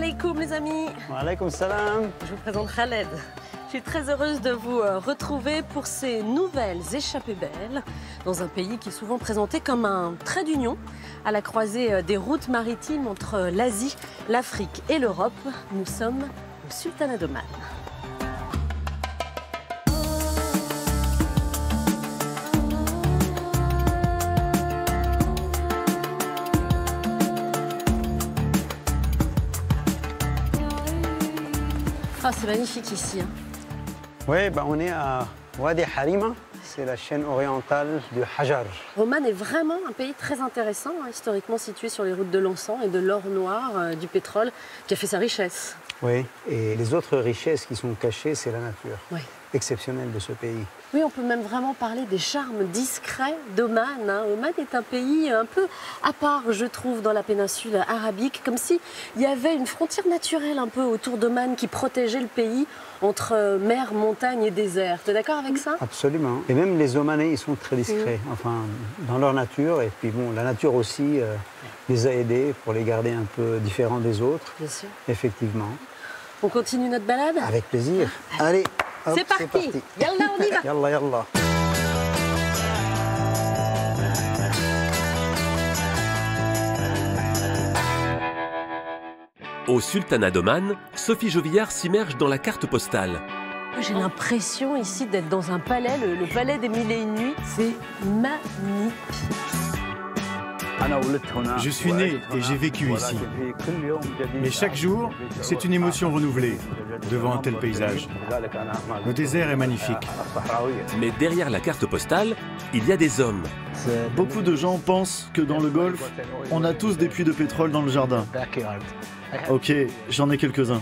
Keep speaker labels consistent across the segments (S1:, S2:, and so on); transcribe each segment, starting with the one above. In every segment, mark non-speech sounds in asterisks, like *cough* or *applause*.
S1: Alaikum les amis.
S2: Wa alaykoum salam.
S1: Je vous présente Khaled. Je suis très heureuse de vous euh, retrouver pour ces nouvelles échappées belles dans un pays qui est souvent présenté comme un trait d'union à la croisée euh, des routes maritimes entre l'Asie, l'Afrique et l'Europe. Nous sommes au Sultanat d'Oman. C'est magnifique ici. hein.
S2: Oui, bah, on est à Wadi Harima. C'est la chaîne orientale du Hajar.
S1: Oman est vraiment un pays très intéressant, hein, historiquement situé sur les routes de l'encens et de l'or noir, euh, du pétrole, qui a fait sa richesse.
S2: Oui. Et les autres richesses qui sont cachées, c'est la nature
S1: Oui.
S2: Exceptionnelle de ce pays.
S1: Oui, on peut même vraiment parler des charmes discrets d'Oman. hein. Oman est un pays un peu à part, je trouve, dans la péninsule arabique, comme s'il y avait une frontière naturelle un peu autour d'Oman qui protégeait le pays entre euh, mer, montagne et désert. Tu es d'accord avec ça?
S2: Absolument. Et même les Omanais, ils sont très discrets, enfin, dans leur nature. Et puis bon, la nature aussi euh, les a aidés pour les garder un peu différents des autres,
S1: Bien sûr.
S2: effectivement.
S1: On continue notre balade?
S2: Avec plaisir. Allez, hop,
S1: C'est parti. Yallah, on y va
S2: Yallah, yallah.
S3: Au Sultanat d'Oman, Sophie Jovillard s'immerge dans la carte postale.
S1: J'ai l'impression ici d'être dans un palais, le, le palais des mille et une nuits. C'est magnifique.
S4: Je suis né et j'ai vécu ici. Mais chaque jour, c'est une émotion renouvelée devant un tel paysage. Le désert est magnifique.
S3: Mais derrière la carte postale, il y a des hommes.
S4: Beaucoup de gens pensent que dans le golfe, on a tous des puits de pétrole dans le jardin. Ok, j'en ai quelques-uns.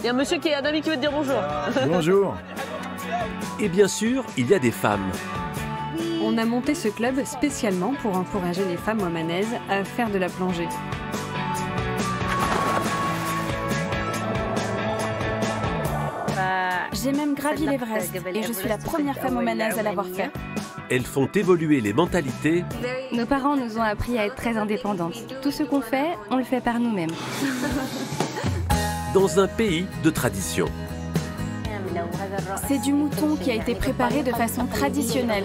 S1: Il y a un monsieur qui est un ami qui veut te dire bonjour.
S4: Bonjour.
S3: Et bien sûr, il y a des femmes.
S5: On a monté ce club spécialement pour encourager les femmes omanaises à faire de la plongée.
S6: J'ai même gravi l'Everest et je suis la première femme omanaise à l'avoir fait.
S3: Elles font évoluer les mentalités
S6: Nos parents nous ont appris à être très indépendantes. Tout ce qu'on fait, on le fait par nous-mêmes.
S3: dans un pays de tradition.
S6: C'est du mouton qui a été préparé de façon traditionnelle.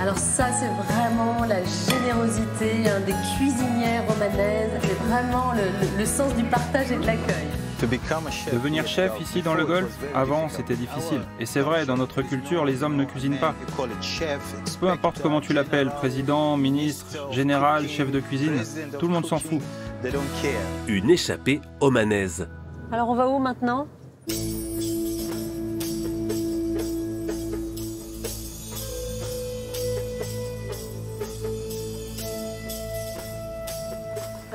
S1: Alors ça, c'est vraiment la générosité hein, des cuisinières romanaises. C'est vraiment le, le- le sens du partage et de l'accueil.
S7: Devenir chef ici dans le Golfe, avant c'était difficile. Et c'est vrai, dans notre culture, les hommes ne cuisinent pas. Peu importe comment tu l'appelles, président, ministre, général, chef de cuisine, tout le monde s'en fout.
S3: Une échappée omanaise.
S1: Alors on va où maintenant?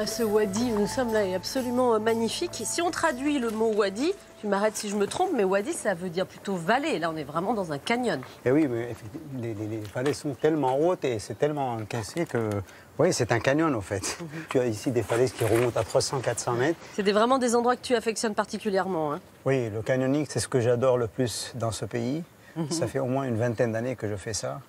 S1: Ah, Ce wadi où nous sommes là est absolument euh, magnifique. Si on traduit le mot wadi, tu m'arrêtes si je me trompe, mais wadi ça veut dire plutôt vallée. Là on est vraiment dans un canyon.
S2: Et oui, mais les, les, les falaises sont tellement hautes et c'est tellement cassé que. Oui, c'est un canyon en fait. Tu as ici des falaises qui remontent à 300-400 mètres.
S1: C'est vraiment des endroits que tu affectionnes particulièrement. hein.
S2: Oui, le canyoning, c'est ce que j'adore le plus dans ce pays. Ça fait au moins une vingtaine d'années que je fais ça.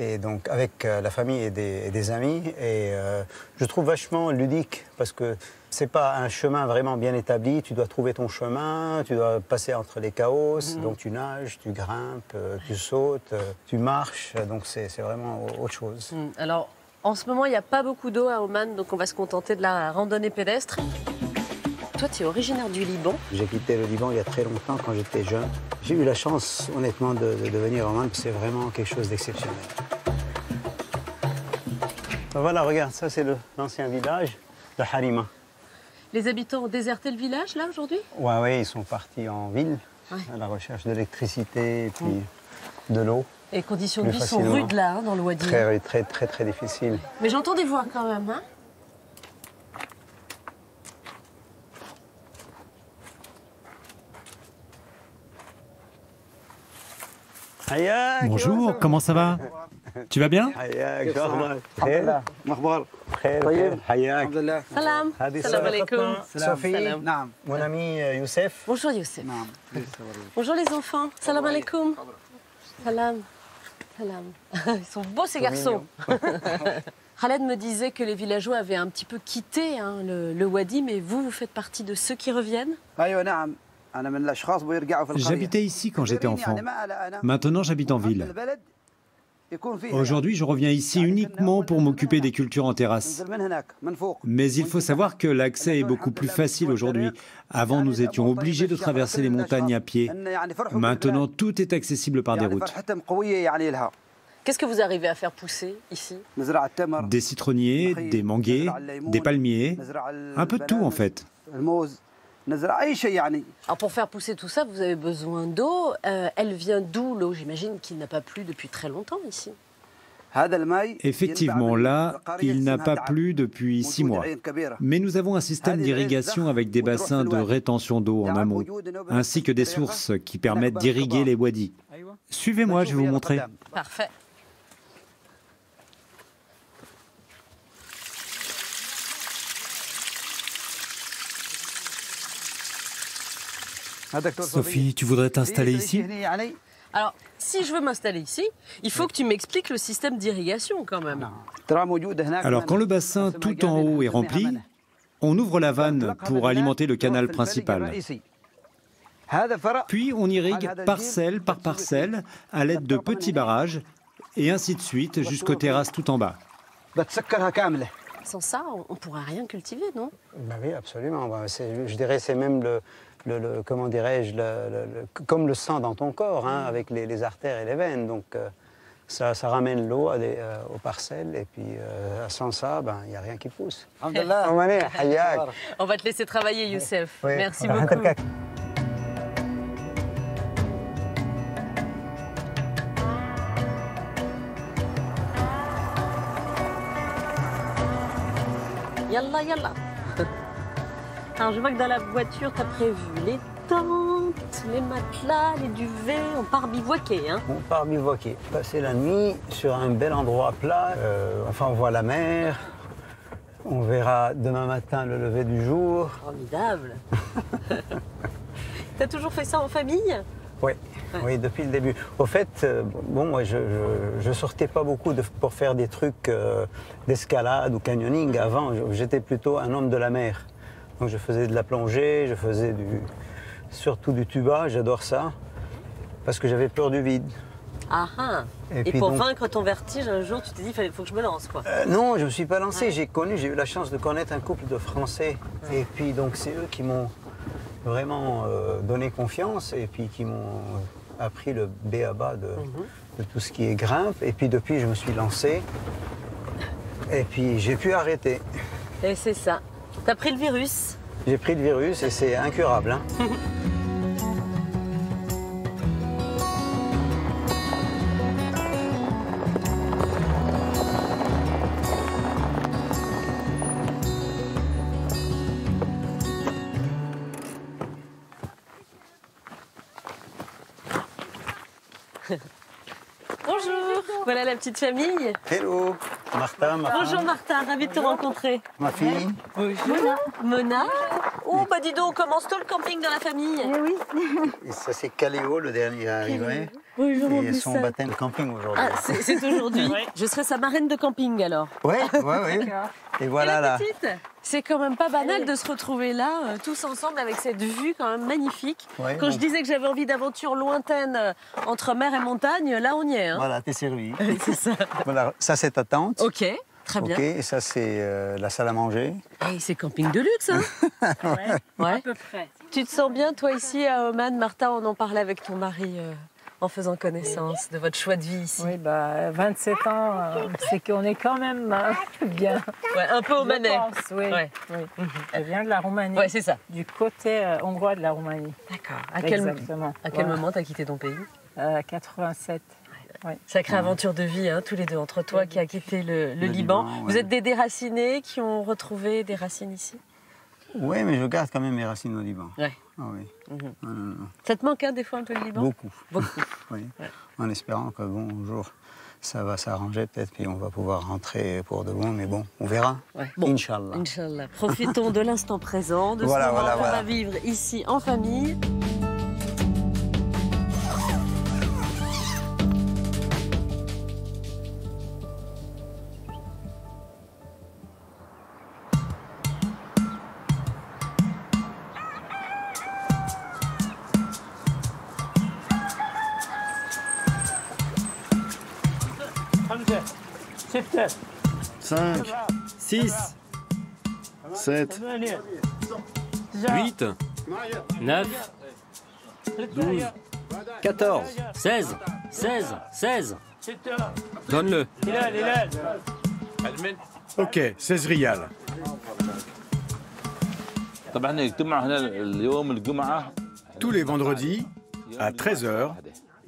S2: Et donc avec euh, la famille et des, et des amis. Et euh, je trouve vachement ludique parce que c'est pas un chemin vraiment bien établi. Tu dois trouver ton chemin, tu dois passer entre les chaos. Donc tu nages, tu grimpes, euh, tu sautes, tu marches. Donc c'est vraiment au- autre chose.
S1: Hmm, Alors, en ce moment, il n'y a pas beaucoup d'eau à Oman, donc on va se contenter de la randonnée pédestre. Toi, tu es originaire du Liban.
S2: J'ai quitté le Liban il y a très longtemps quand j'étais jeune. J'ai eu la chance, honnêtement, de, de, de venir au Oman. C'est vraiment quelque chose d'exceptionnel. Ben Voilà, regarde, ça c'est l'ancien village de Harima.
S1: Les habitants ont déserté le village, là, aujourd'hui?
S2: Ouais, ouais, ils sont partis en ville
S1: Ouais.
S2: à la recherche d'électricité et puis de l'eau.
S1: Et les conditions de vie sont rudes, là, hein, dans le Wadi.
S2: Très, très, très, très difficile.
S1: Mais j'entends des voix quand même, hein
S4: Bonjour, comment ça va Tu vas bien
S1: Salam. Salam alaikum. Salam.
S2: Mon ami Youssef.
S1: Bonjour Youssef. Bonjour les enfants. Salam alaikum. Salam. Salam. *laughs* Ils sont beaux ces garçons. *laughs* Khaled me disait que les villageois avaient un petit peu quitté hein, le, le, wadi, mais vous, vous faites partie de ceux qui reviennent?
S8: J'habitais ici quand j'étais enfant. Maintenant, j'habite en ville. Aujourd'hui, je reviens ici uniquement pour m'occuper des cultures en terrasse. Mais il faut savoir que l'accès est beaucoup plus facile aujourd'hui. Avant, nous étions obligés de traverser les montagnes à pied. Maintenant, tout est accessible par des routes.
S1: Qu'est-ce que vous arrivez à faire pousser ici?
S8: Des citronniers, des manguiers, des palmiers, un peu de tout en fait.
S1: Alors pour faire pousser tout ça, vous avez besoin d'eau. Euh, elle vient d'où l'eau? J'imagine qu'il n'a pas plu depuis très longtemps ici.
S8: Effectivement, là, il n'a pas plu depuis six mois. Mais nous avons un système d'irrigation avec des bassins de rétention d'eau en amont, ainsi que des sources qui permettent d'irriguer les wadis. Suivez-moi, je vais vous montrer.
S1: Parfait.
S8: Sophie, tu voudrais t'installer ici?
S1: Alors, si je veux m'installer ici, il faut que tu m'expliques le système d'irrigation quand même.
S8: Alors, quand le bassin tout en haut est rempli, on ouvre la vanne pour alimenter le canal principal. Puis on irrigue parcelle par parcelle à l'aide de petits barrages et ainsi de suite jusqu'aux terrasses tout en bas.
S1: Sans ça, on ne pourra rien cultiver, non?
S2: Bah Oui, absolument. Bah, je dirais c'est même le, le, comment dirais-je, comme le sang dans ton corps, hein, avec les, artères et les veines. Donc euh, ça, ça, ramène l'eau euh, aux parcelles et puis euh, sans ça, ben, il n'y a rien qui pousse.
S1: On va te laisser travailler, Youssef. Merci beaucoup. Yalla, yalla. *laughs* Alors je vois que dans la voiture, tu as prévu les tentes, les matelas, les duvets. On part bivouaquer. Hein
S2: on part bivouaquer. Passer la nuit sur un bel endroit plat. Euh, enfin, on voit la mer. On verra demain matin le lever du jour.
S1: Formidable. *laughs* tu as toujours fait ça en famille?
S2: Oui. Oui, depuis le début. Au fait, euh, bon, moi, je, ne sortais pas beaucoup pour faire des trucs euh, d'escalade ou canyoning. Avant, j'étais plutôt un homme de la mer. Donc, je faisais de la plongée, je faisais du, surtout du tuba, j'adore ça, parce que j'avais peur du vide.
S1: Ah, ah. Et, pour vaincre ton vertige, un jour, tu t'es dit, il faut que je me lance, quoi.
S2: Euh, non, je ne me suis pas lancé. J'ai connu, j'ai eu la chance de connaître un couple de Français. Et puis, donc, c'est eux qui m'ont vraiment donné confiance et puis qui m'ont appris le B à bas de, de, tout ce qui est grimpe. Et puis depuis, je me suis lancé. Et puis j'ai pu arrêter.
S1: Et c'est ça. T'as pris le virus
S2: J'ai pris le virus et c'est incurable. Hein. *laughs*
S1: Bonjour, voilà la petite famille.
S2: Hello, Martin,
S1: Bonjour Martin, ravi de te rencontrer.
S2: Ma fille.
S1: Mona. Mona. Oh, bah dis donc, on commence tout le camping dans la famille?
S6: Eh oui. *laughs*
S2: Et ça, c'est Caléo, le dernier arrivé.
S1: Bonjour,
S2: Et son baptême de camping aujourd'hui.
S1: Ah, c'est aujourd'hui. *laughs* Je serai sa marraine de camping alors.
S2: Oui, oui, oui. Et voilà
S1: Et
S2: là.
S1: C'est quand même pas banal de se retrouver là, euh, tous ensemble, avec cette vue quand même magnifique. quand je disais que j'avais envie d'aventure lointaine euh, entre mer et montagne, là on y est. Hein.
S2: Voilà, t'es servi. *laughs*
S1: c'est ça.
S2: Voilà, ça c'est ta tente.
S1: Ok. Très bien.
S2: Ok, et ça c'est euh, la salle à manger.
S1: Et c'est camping de luxe, hein *laughs*
S6: ouais, ouais, à peu près.
S1: Tu te sens bien, toi, ici à Oman? Martha, on en parlait avec ton mari en faisant connaissance de votre choix de vie ici
S9: Oui, bah, 27 ans, euh, c'est qu'on est quand même euh, *laughs* bien.
S1: Ouais, un peu au manet.
S9: Oui, oui. Elle vient de la Roumanie.
S1: Oui, c'est ça.
S9: Du côté euh, hongrois de la Roumanie.
S1: D'accord. À quel,
S9: Exactement.
S1: À quel moment tu as quitté ton pays?
S9: À 87.
S1: Ouais. Sacrée aventure de vie, hein, tous les deux, entre toi qui as quitté le, Liban. Vous êtes des déracinés qui ont retrouvé des racines ici?
S2: Oui, mais je garde quand même mes racines au Liban.
S1: Ouais.
S2: Ah oui.
S1: Mhm. Ça te manque hein, des fois un peu le Liban?
S2: Beaucoup.
S1: Beaucoup. *laughs*
S2: oui. En espérant que bon, un jour, ça va s'arranger peut-être, puis on va pouvoir rentrer pour de bon, mais bon, on verra.
S1: Ouais.
S2: Bon. Inch'Allah.
S1: Inch'Allah. Profitons de l'instant présent, de
S2: voilà,
S1: ce moment
S2: voilà,
S1: qu'on
S2: voilà.
S1: va vivre ici en famille.
S4: 5, 6, 7,
S3: 8,
S10: 9,
S3: 12,
S10: 14, 16, 16, 16.
S3: donne-le.
S4: Ok, 16 rials. Tous les vendredis, à 13h,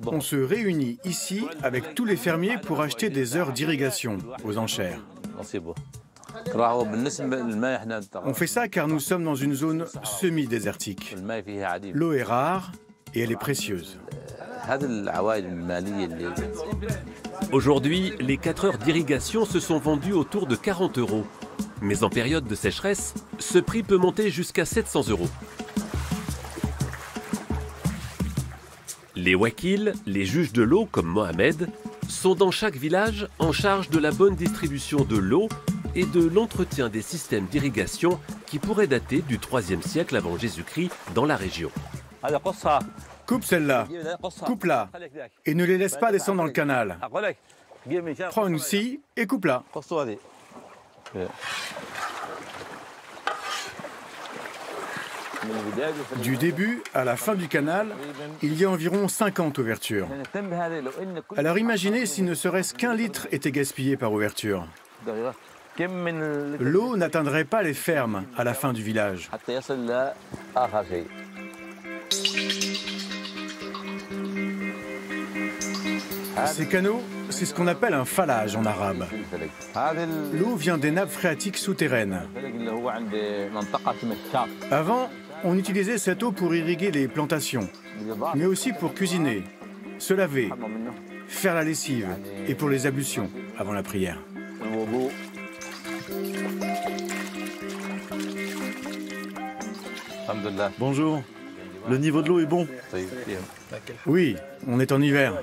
S4: on se réunit ici avec tous les fermiers pour acheter des heures d'irrigation aux enchères. On fait ça car nous sommes dans une zone semi-désertique. L'eau est rare et elle est précieuse.
S3: Aujourd'hui, les 4 heures d'irrigation se sont vendues autour de 40 euros. Mais en période de sécheresse, ce prix peut monter jusqu'à 700 euros. Les wakils, les juges de l'eau comme Mohamed, sont dans chaque village en charge de la bonne distribution de l'eau et de l'entretien des systèmes d'irrigation qui pourraient dater du 3e siècle avant Jésus-Christ dans la région.
S4: Coupe celle-là, coupe-la, et ne les laisse pas descendre dans le canal. Prends une scie et coupe-la. Du début à la fin du canal, il y a environ 50 ouvertures. Alors imaginez si ne serait-ce qu'un litre était gaspillé par ouverture. L'eau n'atteindrait pas les fermes à la fin du village. Ces canaux, c'est ce qu'on appelle un falage en arabe. L'eau vient des nappes phréatiques souterraines. Avant, on utilisait cette eau pour irriguer les plantations, mais aussi pour cuisiner, se laver, faire la lessive et pour les ablutions avant la prière.
S11: Bonjour. Le niveau de l'eau est bon
S4: Oui, on est en hiver.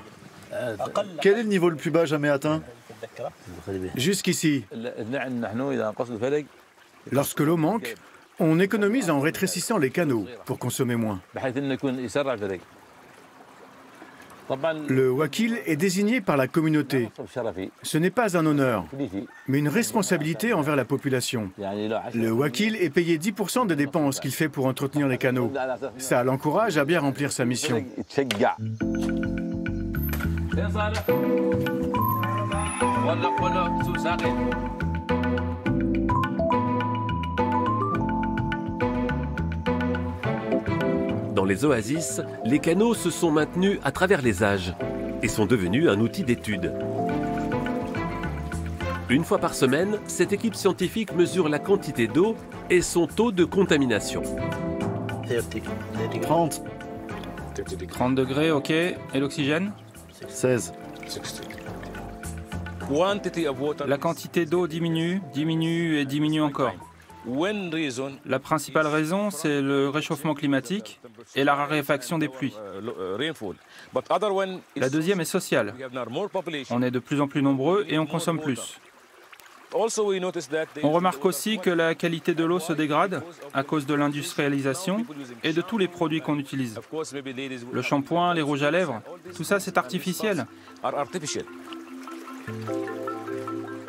S11: Quel est le niveau le plus bas jamais atteint
S4: Jusqu'ici. Lorsque l'eau manque, on économise en rétrécissant les canaux pour consommer moins. Le wakil est désigné par la communauté. Ce n'est pas un honneur, mais une responsabilité envers la population. Le wakil est payé 10% des dépenses qu'il fait pour entretenir les canaux. Ça l'encourage à bien remplir sa mission.
S3: Dans les oasis, les canaux se sont maintenus à travers les âges et sont devenus un outil d'étude. Une fois par semaine, cette équipe scientifique mesure la quantité d'eau et son taux de contamination.
S11: 30,
S7: 30 degrés, ok. Et l'oxygène?
S11: 16,
S7: La quantité d'eau diminue, diminue et diminue encore. La principale raison, c'est le réchauffement climatique et la raréfaction des pluies. La deuxième est sociale. On est de plus en plus nombreux et on consomme plus. On remarque aussi que la qualité de l'eau se dégrade à cause de l'industrialisation et de tous les produits qu'on utilise. Le shampoing, les rouges à lèvres, tout ça c'est artificiel.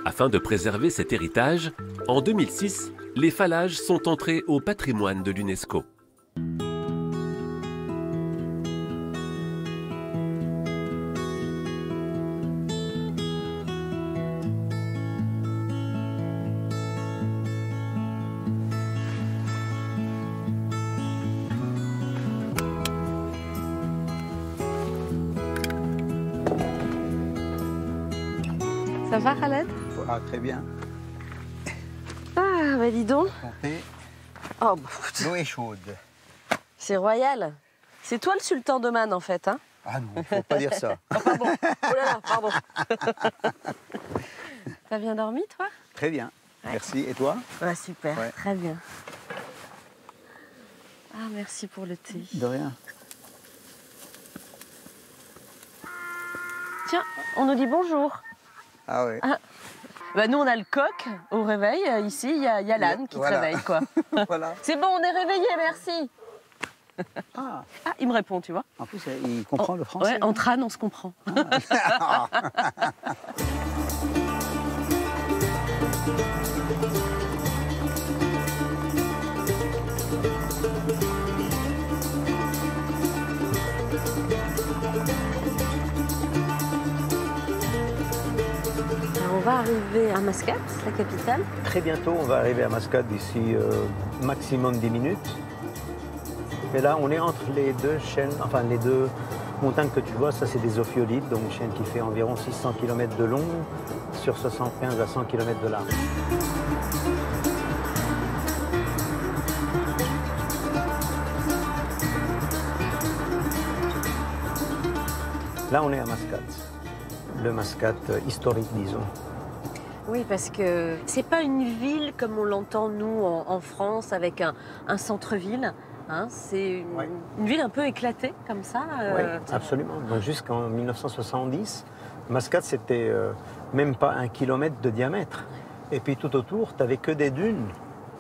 S3: Afin de préserver cet héritage, en 2006, les phalages sont entrés au patrimoine de l'UNESCO.
S1: Ça va, Khaled?
S2: Ah, très bien. Santé.
S1: Oh, bah,
S2: L'eau est chaude.
S1: c'est royal. C'est toi le sultan d'Oman, en fait, hein
S2: Ah non, faut pas dire ça. *laughs*
S1: Oh là là, pardon. *laughs* T'as bien dormi, toi?
S2: Très bien. Merci. Et toi?
S1: Ouais, super,
S2: Ouais.
S1: très bien. Ah, merci pour le thé.
S2: De rien.
S1: Tiens, on nous dit bonjour.
S2: Ah oui.
S1: Ah. Bah, nous, on a le coq au réveil. Euh, Ici, il y a, il y a l'âne qui
S2: Voilà.
S1: te réveille, quoi. *laughs*
S2: voilà.
S1: C'est bon, on est réveillé, merci.
S2: Ah,
S1: Ah, il me répond, tu vois.
S2: en plus, il comprend le français.
S1: Ouais, entre ânes, on se comprend. *laughs* *laughs* on va arriver à Mascate, la capitale.
S2: Très bientôt, on va arriver à Mascate d'ici euh, maximum 10 minutes. Et là, on est entre les deux chaînes, enfin les deux montagnes que tu vois, ça c'est des ophiolites, donc une chaîne qui fait environ 600 km de long sur 75 à 100 km de large. Là, on est à Mascate, le Mascate historique, disons.
S1: Oui, parce que c'est pas une ville comme on l'entend nous en, en France avec un, un centre-ville. Hein, c'est une,
S2: Ouais.
S1: une ville un peu éclatée comme ça.
S2: Oui,
S1: euh,
S2: absolument. Donc jusqu'en 1970, Mascate, c'était euh, même pas un kilomètre de diamètre. Et puis tout autour, tu n'avais que des dunes.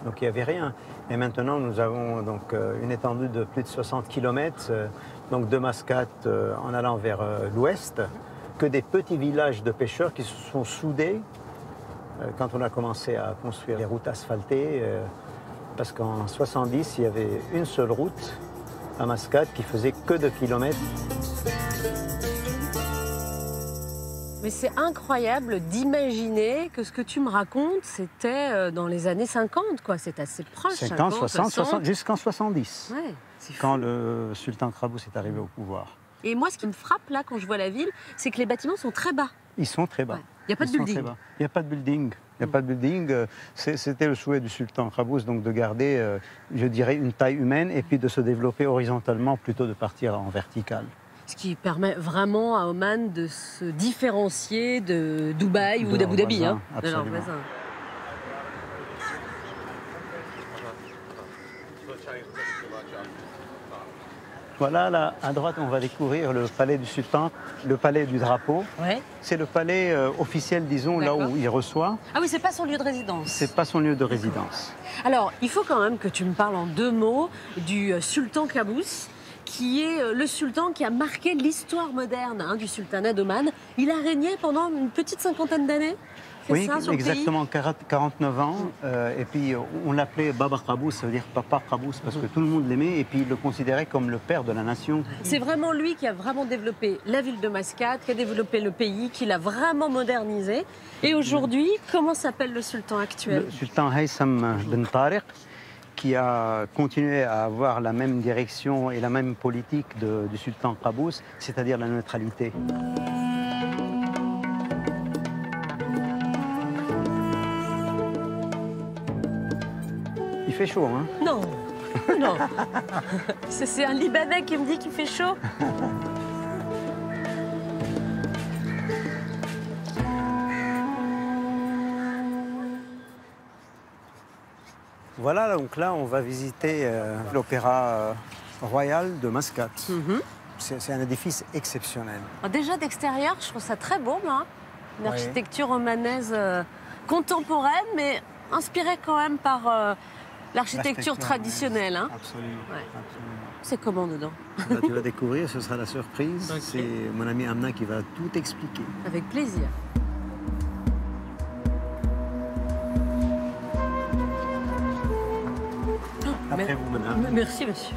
S2: Donc il n'y avait rien. Et maintenant, nous avons donc euh, une étendue de plus de 60 km, donc de Mascate en allant vers l'ouest, que des petits villages de pêcheurs qui se sont soudés quand on a commencé à construire les routes asphaltées. euh, parce qu'en 70, il y avait une seule route à Mascate qui faisait que 2 kilomètres.
S1: Mais c'est incroyable d'imaginer que ce que tu me racontes, c'était euh, dans les années 50, quoi. C'est assez proche.
S2: 50, 60, 60 jusqu'en 70,
S1: Ouais, c'est fou.
S2: quand le sultan Krabous est arrivé au pouvoir.
S1: Et moi, ce qui me frappe là, quand je vois la ville, c'est que les bâtiments sont très bas.
S2: Ils sont très bas.
S1: Ouais. Il n'y a pas de building.
S2: Il n'y a pas de building. Il n'y a pas de building. C'était le souhait du sultan Krabous, donc de garder, euh, je dirais, une taille humaine et puis de se développer horizontalement plutôt de partir en vertical.
S1: Ce qui permet vraiment à Oman de se différencier de Dubaï ou d'Abu Dhabi. hein, de leurs
S2: absolument.
S1: voisins.
S2: Voilà, là, à droite, on va découvrir le palais du sultan, le palais du drapeau.
S1: Ouais.
S2: C'est le palais euh, officiel, disons, là où il reçoit.
S1: Ah oui, c'est pas son lieu de résidence.
S2: C'est pas son lieu de résidence.
S1: Alors, il faut quand même que tu me parles en deux mots du euh, sultan Qaboos, qui est euh, le sultan qui a marqué l'histoire moderne hein, du sultanat d'Oman. Il a régné pendant une petite cinquantaine d'années.
S2: Oui,
S1: ça, pays
S2: exactement, 40 49 ans. euh, et puis, euh, on l'appelait Baba Krabous, ça veut dire papa Krabous, parce que tout le monde l'aimait, et puis il le considérait comme le père de la nation.
S1: C'est vraiment lui qui a vraiment développé la ville de Mascate, qui a développé le pays, qui l'a vraiment modernisé. Et aujourd'hui, comment s'appelle le sultan actuel?
S2: Le sultan Haytham Ben Tariq, qui a continué à avoir la même direction et la même politique de- du sultan Qaboos, c'est-à-dire la neutralité. Fait chaud, hein
S1: Non, non. C'est un Libanais qui me dit qu'il fait chaud.
S2: Voilà, donc là, on va visiter euh, l'opéra euh, royal de Mascate.
S1: Mhm.
S2: C'est c'est un édifice exceptionnel.
S1: Alors Déjà d'extérieur, je trouve ça très beau, moi. Une
S2: Oui.
S1: architecture romanaise euh, contemporaine, mais inspirée quand même par euh, l'architecture traditionnelle. hein.
S2: Absolument.
S1: Ouais.
S2: absolument.
S1: C'est comment dedans?
S2: Là, tu vas découvrir, ce sera la surprise. C'est mon ami Amna qui va tout expliquer.
S1: Avec plaisir.
S2: Après
S1: Mais-
S2: vous, madame.
S1: Merci, monsieur.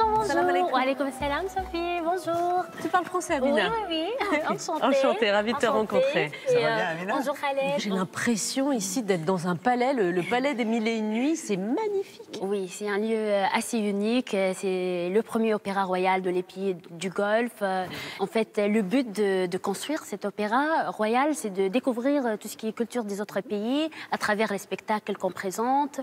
S6: Bonjour,
S1: Salam
S6: bonjour.
S1: alaikum
S6: salam, Sophie. Bonjour.
S1: Tu parles français,
S6: Oui,
S1: Amina
S6: oui, oui. *laughs* Enchantée.
S1: Enchantée, ravie de te rencontrer.
S2: Ça va
S6: euh,
S2: bien, Amina
S6: Bonjour, Khaled.
S1: J'ai l'impression ici d'être dans un palais, le, le palais des mille et une nuits. C'est magnifique.
S6: Oui, c'est un lieu euh, assez unique. Euh, C'est le premier opéra royal de les pays du Golfe. En fait, le but de, de construire cet opéra royal, c'est de découvrir tout ce qui est culture des autres pays à travers les spectacles qu'on présente.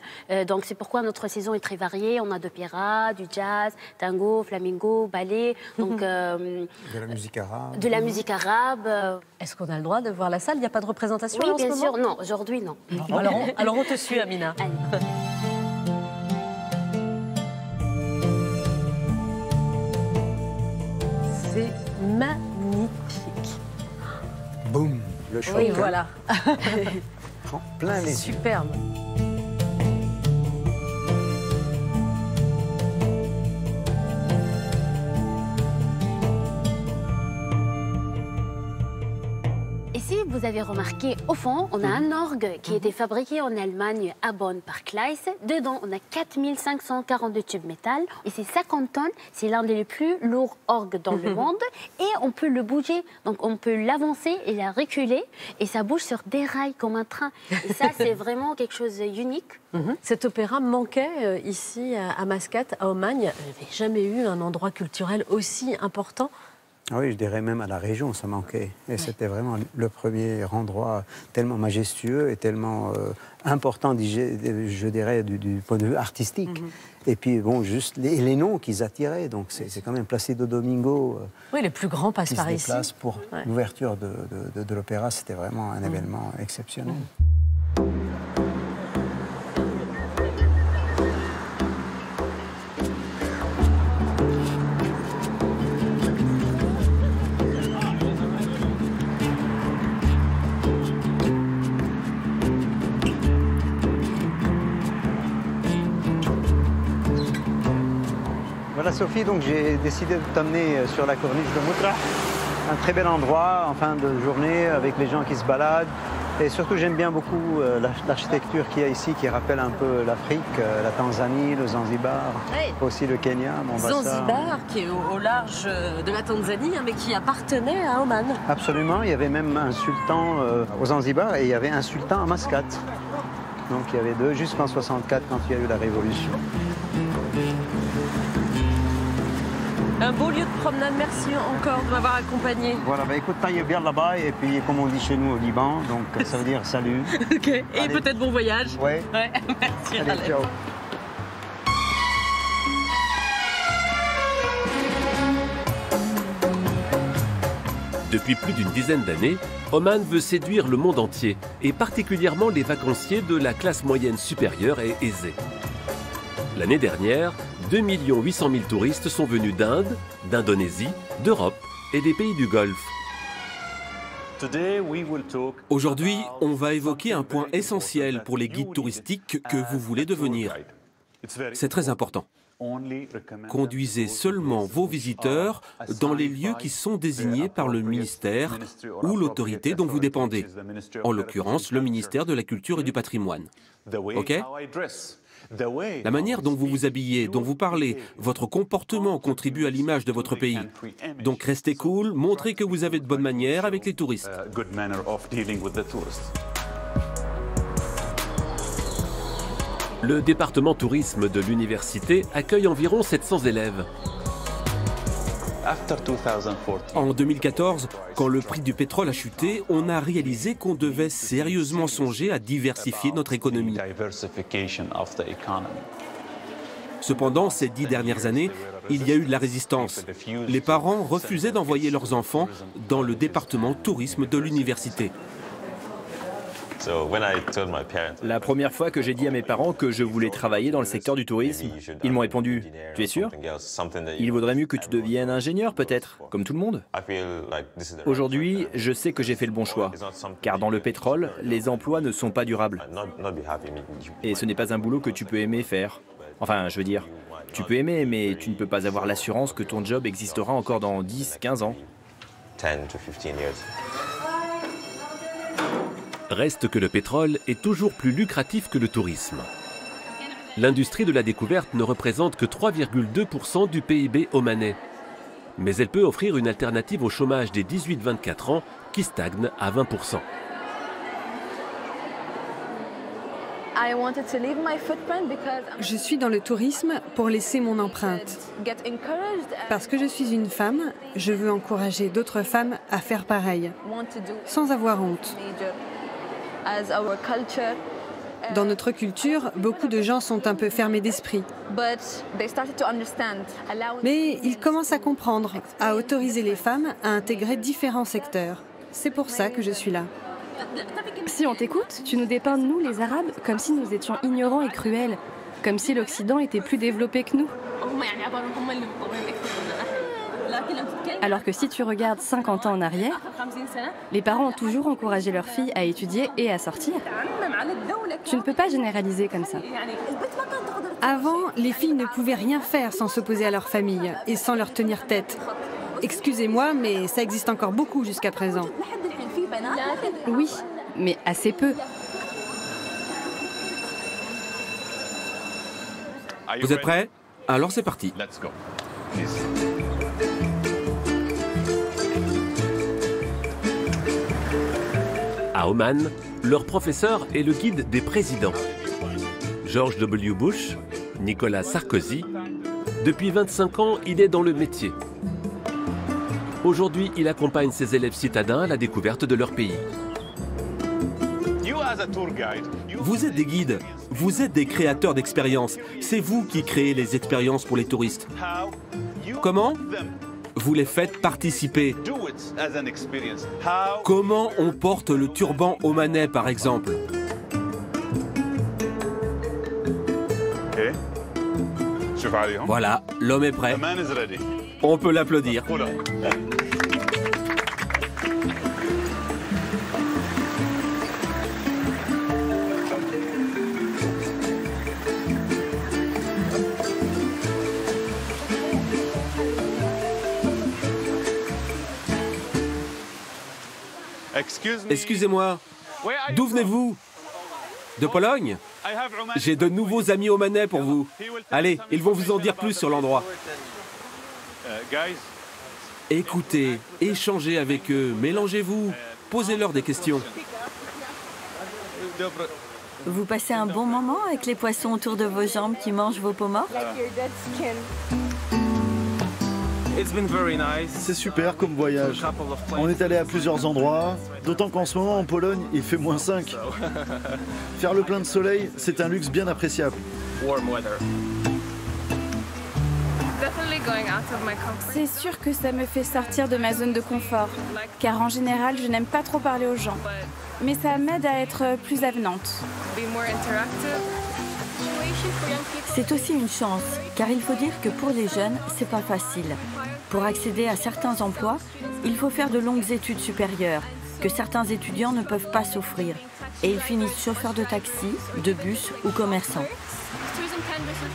S6: Donc, c'est pourquoi notre saison est très variée. On a de l'opéra, du jazz, tango, flamenco, ballet, donc *laughs* euh,
S2: De la musique arabe.
S6: de la musique arabe. Euh,
S1: Est-ce qu'on a le droit de voir la salle? Il n'y a pas de représentation
S6: Oui,
S1: ce
S6: bien
S1: moment?
S6: sûr. Non, aujourd'hui, non.
S1: alors, on, alors on te suit, Amina. *laughs*
S6: Allez.
S1: C'est magnifique.
S2: le choc.
S1: Oui, voilà. *laughs*
S2: plein les
S1: Superbe.
S6: Vous avez remarqué, au fond, on a un orgue qui a été fabriqué en Allemagne à Bonn par Kleiss. Dedans, on a 4542 tubes métal. Et c'est 50 tonnes. C'est l'un des plus lourds orgues dans le monde. Et on peut le bouger. Donc, on peut l'avancer et la reculer. Et ça bouge sur des rails comme un train. Et ça, *laughs* c'est vraiment quelque chose d'unique.
S1: Cet opéra manquait euh, ici à, Mascate, à Oman. Il n'y avait jamais eu un endroit culturel aussi important.
S2: Ah Oui, je dirais même à la région, ça manquait. Et c'était vraiment le premier endroit tellement majestueux et tellement euh, important, je, dirais, du, du point de vue artistique. Et puis, bon, juste les, les noms qu'ils attiraient. Donc, c'est quand même Placido Domingo. euh,
S1: Oui, les plus grands passent par ici.
S2: pour
S1: Ouais.
S2: l'ouverture de, de- de- de l'opéra. C'était vraiment un événement exceptionnel. Voilà Sophie, donc j'ai décidé de t'amener euh, sur la corniche de Moutra. Un très bel endroit en fin de journée avec les gens qui se baladent. Et surtout j'aime bien beaucoup euh, l'arch- l'architecture qu'il y a ici qui rappelle un peu l'Afrique, euh, la Tanzanie, le Zanzibar, aussi le Kenya, Mombasa.
S1: Zanzibar, qui est au, au large de la Tanzanie, hein, mais qui appartenait à Oman.
S2: Absolument, il y avait même un sultan euh, aux Zanzibar et il y avait un sultan à Mascate. Donc il y avait deux jusqu'en 64 quand il y a eu la révolution.
S1: Un beau lieu de promenade, merci encore de m'avoir accompagné.
S2: Voilà, bah écoute, taille bien là-bas et puis comme on dit chez nous au Liban, donc ça veut dire salut. *laughs*
S1: Ok, et peut-être bon voyage.
S2: Ouais.
S1: Ouais, *laughs* merci.
S2: Allez, ciao.
S3: Depuis plus d'une dizaine d'années, Oman veut séduire le monde entier, et particulièrement les vacanciers de la classe moyenne supérieure et aisée. L'année dernière, 2 800 000 touristes sont venus d'Inde, d'Indonésie, d'Europe et des pays du Golfe.
S12: Aujourd'hui, on va évoquer un point essentiel pour les guides touristiques que vous voulez devenir. C'est très important. Conduisez seulement vos visiteurs dans les lieux qui sont désignés par le ministère ou l'autorité dont vous dépendez, en l'occurrence le ministère de la Culture et du Patrimoine. OK? La manière dont vous vous habillez, dont vous parlez, votre comportement contribue à l'image de votre pays. Donc restez cool, montrez que vous avez de bonnes manières avec les touristes.
S3: Le département tourisme de l'université accueille environ 700 élèves.
S12: En 2014, quand le prix du pétrole a chuté, on a réalisé qu'on devait sérieusement songer à diversifier notre économie. Cependant, ces dix dernières années, il y a eu de la résistance. Les parents refusaient d'envoyer leurs enfants dans le département tourisme de l'université.
S13: La première fois que j'ai dit à mes parents que je voulais travailler dans le secteur du tourisme, ils m'ont répondu Tu es sûr? Il vaudrait mieux que tu deviennes ingénieur peut-être, comme tout le monde? Aujourd'hui, je sais que j'ai fait le bon choix, car dans le pétrole, les emplois ne sont pas durables. Et ce n'est pas un boulot que tu peux aimer faire. Enfin, je veux dire, tu peux aimer, mais tu ne peux pas avoir l'assurance que ton job existera encore dans 10, 15 ans.
S3: Reste que le pétrole est toujours plus lucratif que le tourisme. L'industrie de la découverte ne représente que 3,2% du PIB omanais. Mais elle peut offrir une alternative au chômage des 18-24 ans qui stagne à 20%.
S5: Je suis dans le tourisme pour laisser mon empreinte. Parce que je suis une femme, je veux encourager d'autres femmes à faire pareil, sans avoir honte. Dans notre culture, beaucoup de gens sont un peu fermés d'esprit. Mais ils commencent à comprendre, à autoriser les femmes à intégrer différents secteurs. C'est pour ça que je suis là.
S14: Si on t'écoute, tu nous dépeins, nous, les Arabes, comme si nous étions ignorants et cruels, comme si l'Occident était plus développé que nous. Alors que si tu regardes 50 ans en arrière, les parents ont toujours encouragé leurs filles à étudier et à sortir. Tu ne peux pas généraliser comme ça.
S5: Avant, les filles ne pouvaient rien faire sans s'opposer à leur famille et sans leur tenir tête. Excusez-moi, mais ça existe encore beaucoup jusqu'à présent.
S14: Oui, mais assez peu.
S12: Vous êtes prêts? Alors c'est parti.
S3: À Oman, leur professeur est le guide des présidents. George W. Bush, Nicolas Sarkozy. Depuis 25 ans, il est dans le métier. Aujourd'hui, il accompagne ses élèves citadins à la découverte de leur pays.
S12: Vous êtes des guides, vous êtes des créateurs d'expériences. C'est vous qui créez les expériences pour les touristes. Comment? Vous les faites participer. Comment on porte le turban omanais, par exemple? Voilà, l'homme est prêt. On peut l'applaudir. Excusez-moi, d'où venez-vous? De Pologne? J'ai de nouveaux amis omanais pour vous. Allez, ils vont vous en dire plus sur l'endroit. Écoutez, échangez avec eux, mélangez-vous, posez-leur des questions.
S15: Vous passez un bon moment avec les poissons autour de vos jambes qui mangent vos peaux mortes?
S11: C'est super comme voyage. On est allé à plusieurs endroits, d'autant qu'en ce moment en Pologne, il fait moins 5. *laughs* Faire le plein de soleil, c'est un luxe bien appréciable.
S16: C'est sûr que ça me fait sortir de ma zone de confort, car en général, je n'aime pas trop parler aux gens. Mais ça m'aide à être plus avenante.
S15: C'est aussi une chance, car il faut dire que pour les jeunes, c'est pas facile. Pour accéder à certains emplois, il faut faire de longues études supérieures, que certains étudiants ne peuvent pas s'offrir, et ils finissent chauffeurs de taxi, de bus ou commerçants.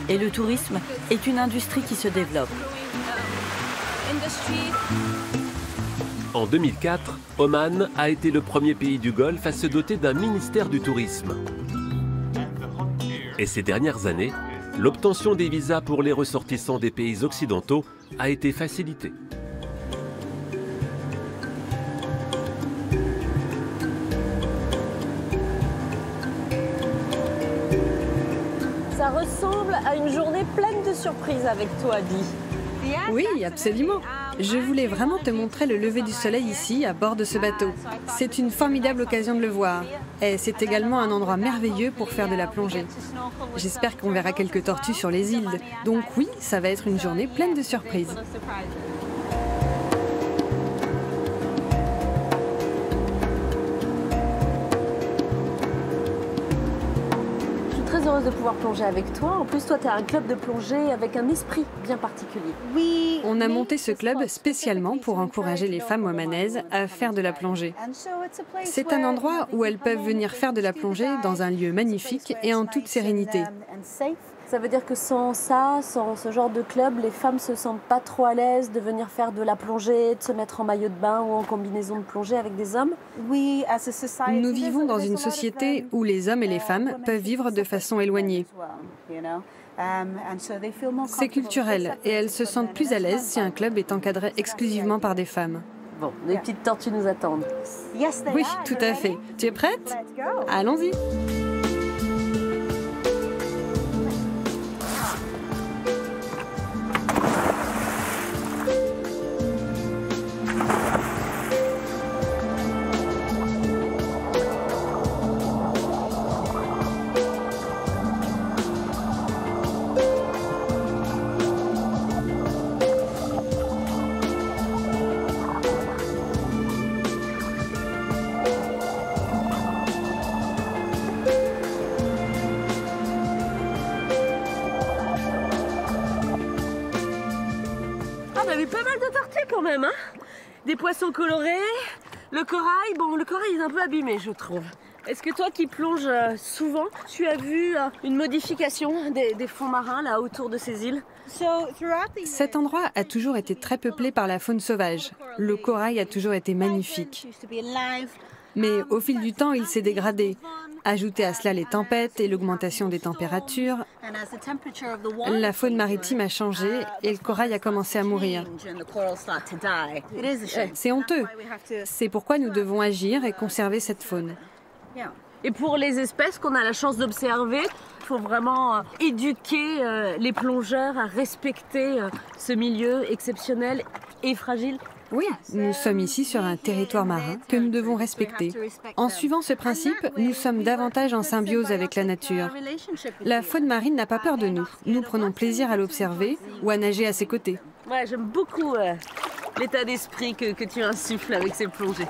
S15: Et le tourisme est une industrie qui se développe.
S3: En 2004, Oman a été le premier pays du Golfe à se doter d'un ministère du tourisme. Et ces dernières années, l'obtention des visas pour les ressortissants des pays occidentaux a été facilitée.
S1: Ça ressemble à une journée pleine de surprises avec toi, Di.
S5: Oui, absolument. Je voulais vraiment te montrer le lever du soleil ici, à bord de ce bateau. C'est une formidable occasion de le voir. Et c'est également un endroit merveilleux pour faire de la plongée. J'espère qu'on verra quelques tortues sur les îles. Donc oui, ça va être une journée pleine de surprises.
S1: De pouvoir plonger avec toi. En plus, toi, tu as un club de plongée avec un esprit bien particulier.
S5: Oui. On a monté ce club spécialement pour encourager les femmes omanaises à faire de la plongée. C'est un endroit où elles peuvent venir faire de la plongée dans un lieu magnifique et en toute sérénité.
S1: Ça veut dire que sans ça, sans ce genre de club, les femmes se sentent pas trop à l'aise de venir faire de la plongée, de se mettre en maillot de bain ou en combinaison de plongée avec des hommes?
S5: Oui, nous vivons dans une société où les hommes et les femmes peuvent vivre de façon éloignée. C'est culturel et elles se sentent plus à l'aise si un club est encadré exclusivement par des femmes.
S1: Bon, les petites tortues nous attendent.
S5: Oui, tout à fait. Tu es prête? Allons-y.
S1: Colorés, le corail, bon, le corail est un peu abîmé, je trouve. Est-ce que toi qui plonges euh, souvent, tu as vu euh, une modification des, des fonds marins là autour de ces îles?
S5: Cet endroit a toujours été très peuplé par la faune sauvage. Le corail a toujours été magnifique. Mais au fil du temps, il s'est dégradé. Ajoutez à cela les tempêtes et l'augmentation des températures, la faune maritime a changé et le corail a commencé à mourir. C'est honteux. C'est pourquoi nous devons agir et conserver cette faune.
S1: Et pour les espèces qu'on a la chance d'observer, il faut vraiment euh, éduquer euh, les plongeurs à respecter euh, ce milieu exceptionnel et fragile.
S5: Oui, nous sommes ici sur un territoire marin que nous devons respecter. En suivant ce principe, nous sommes davantage en symbiose avec la nature. La faune marine n'a pas peur de nous. Nous prenons plaisir à l'observer ou à nager à ses côtés.
S1: Ouais, j'aime beaucoup l'état d'esprit que, que tu insuffles avec ces plongées.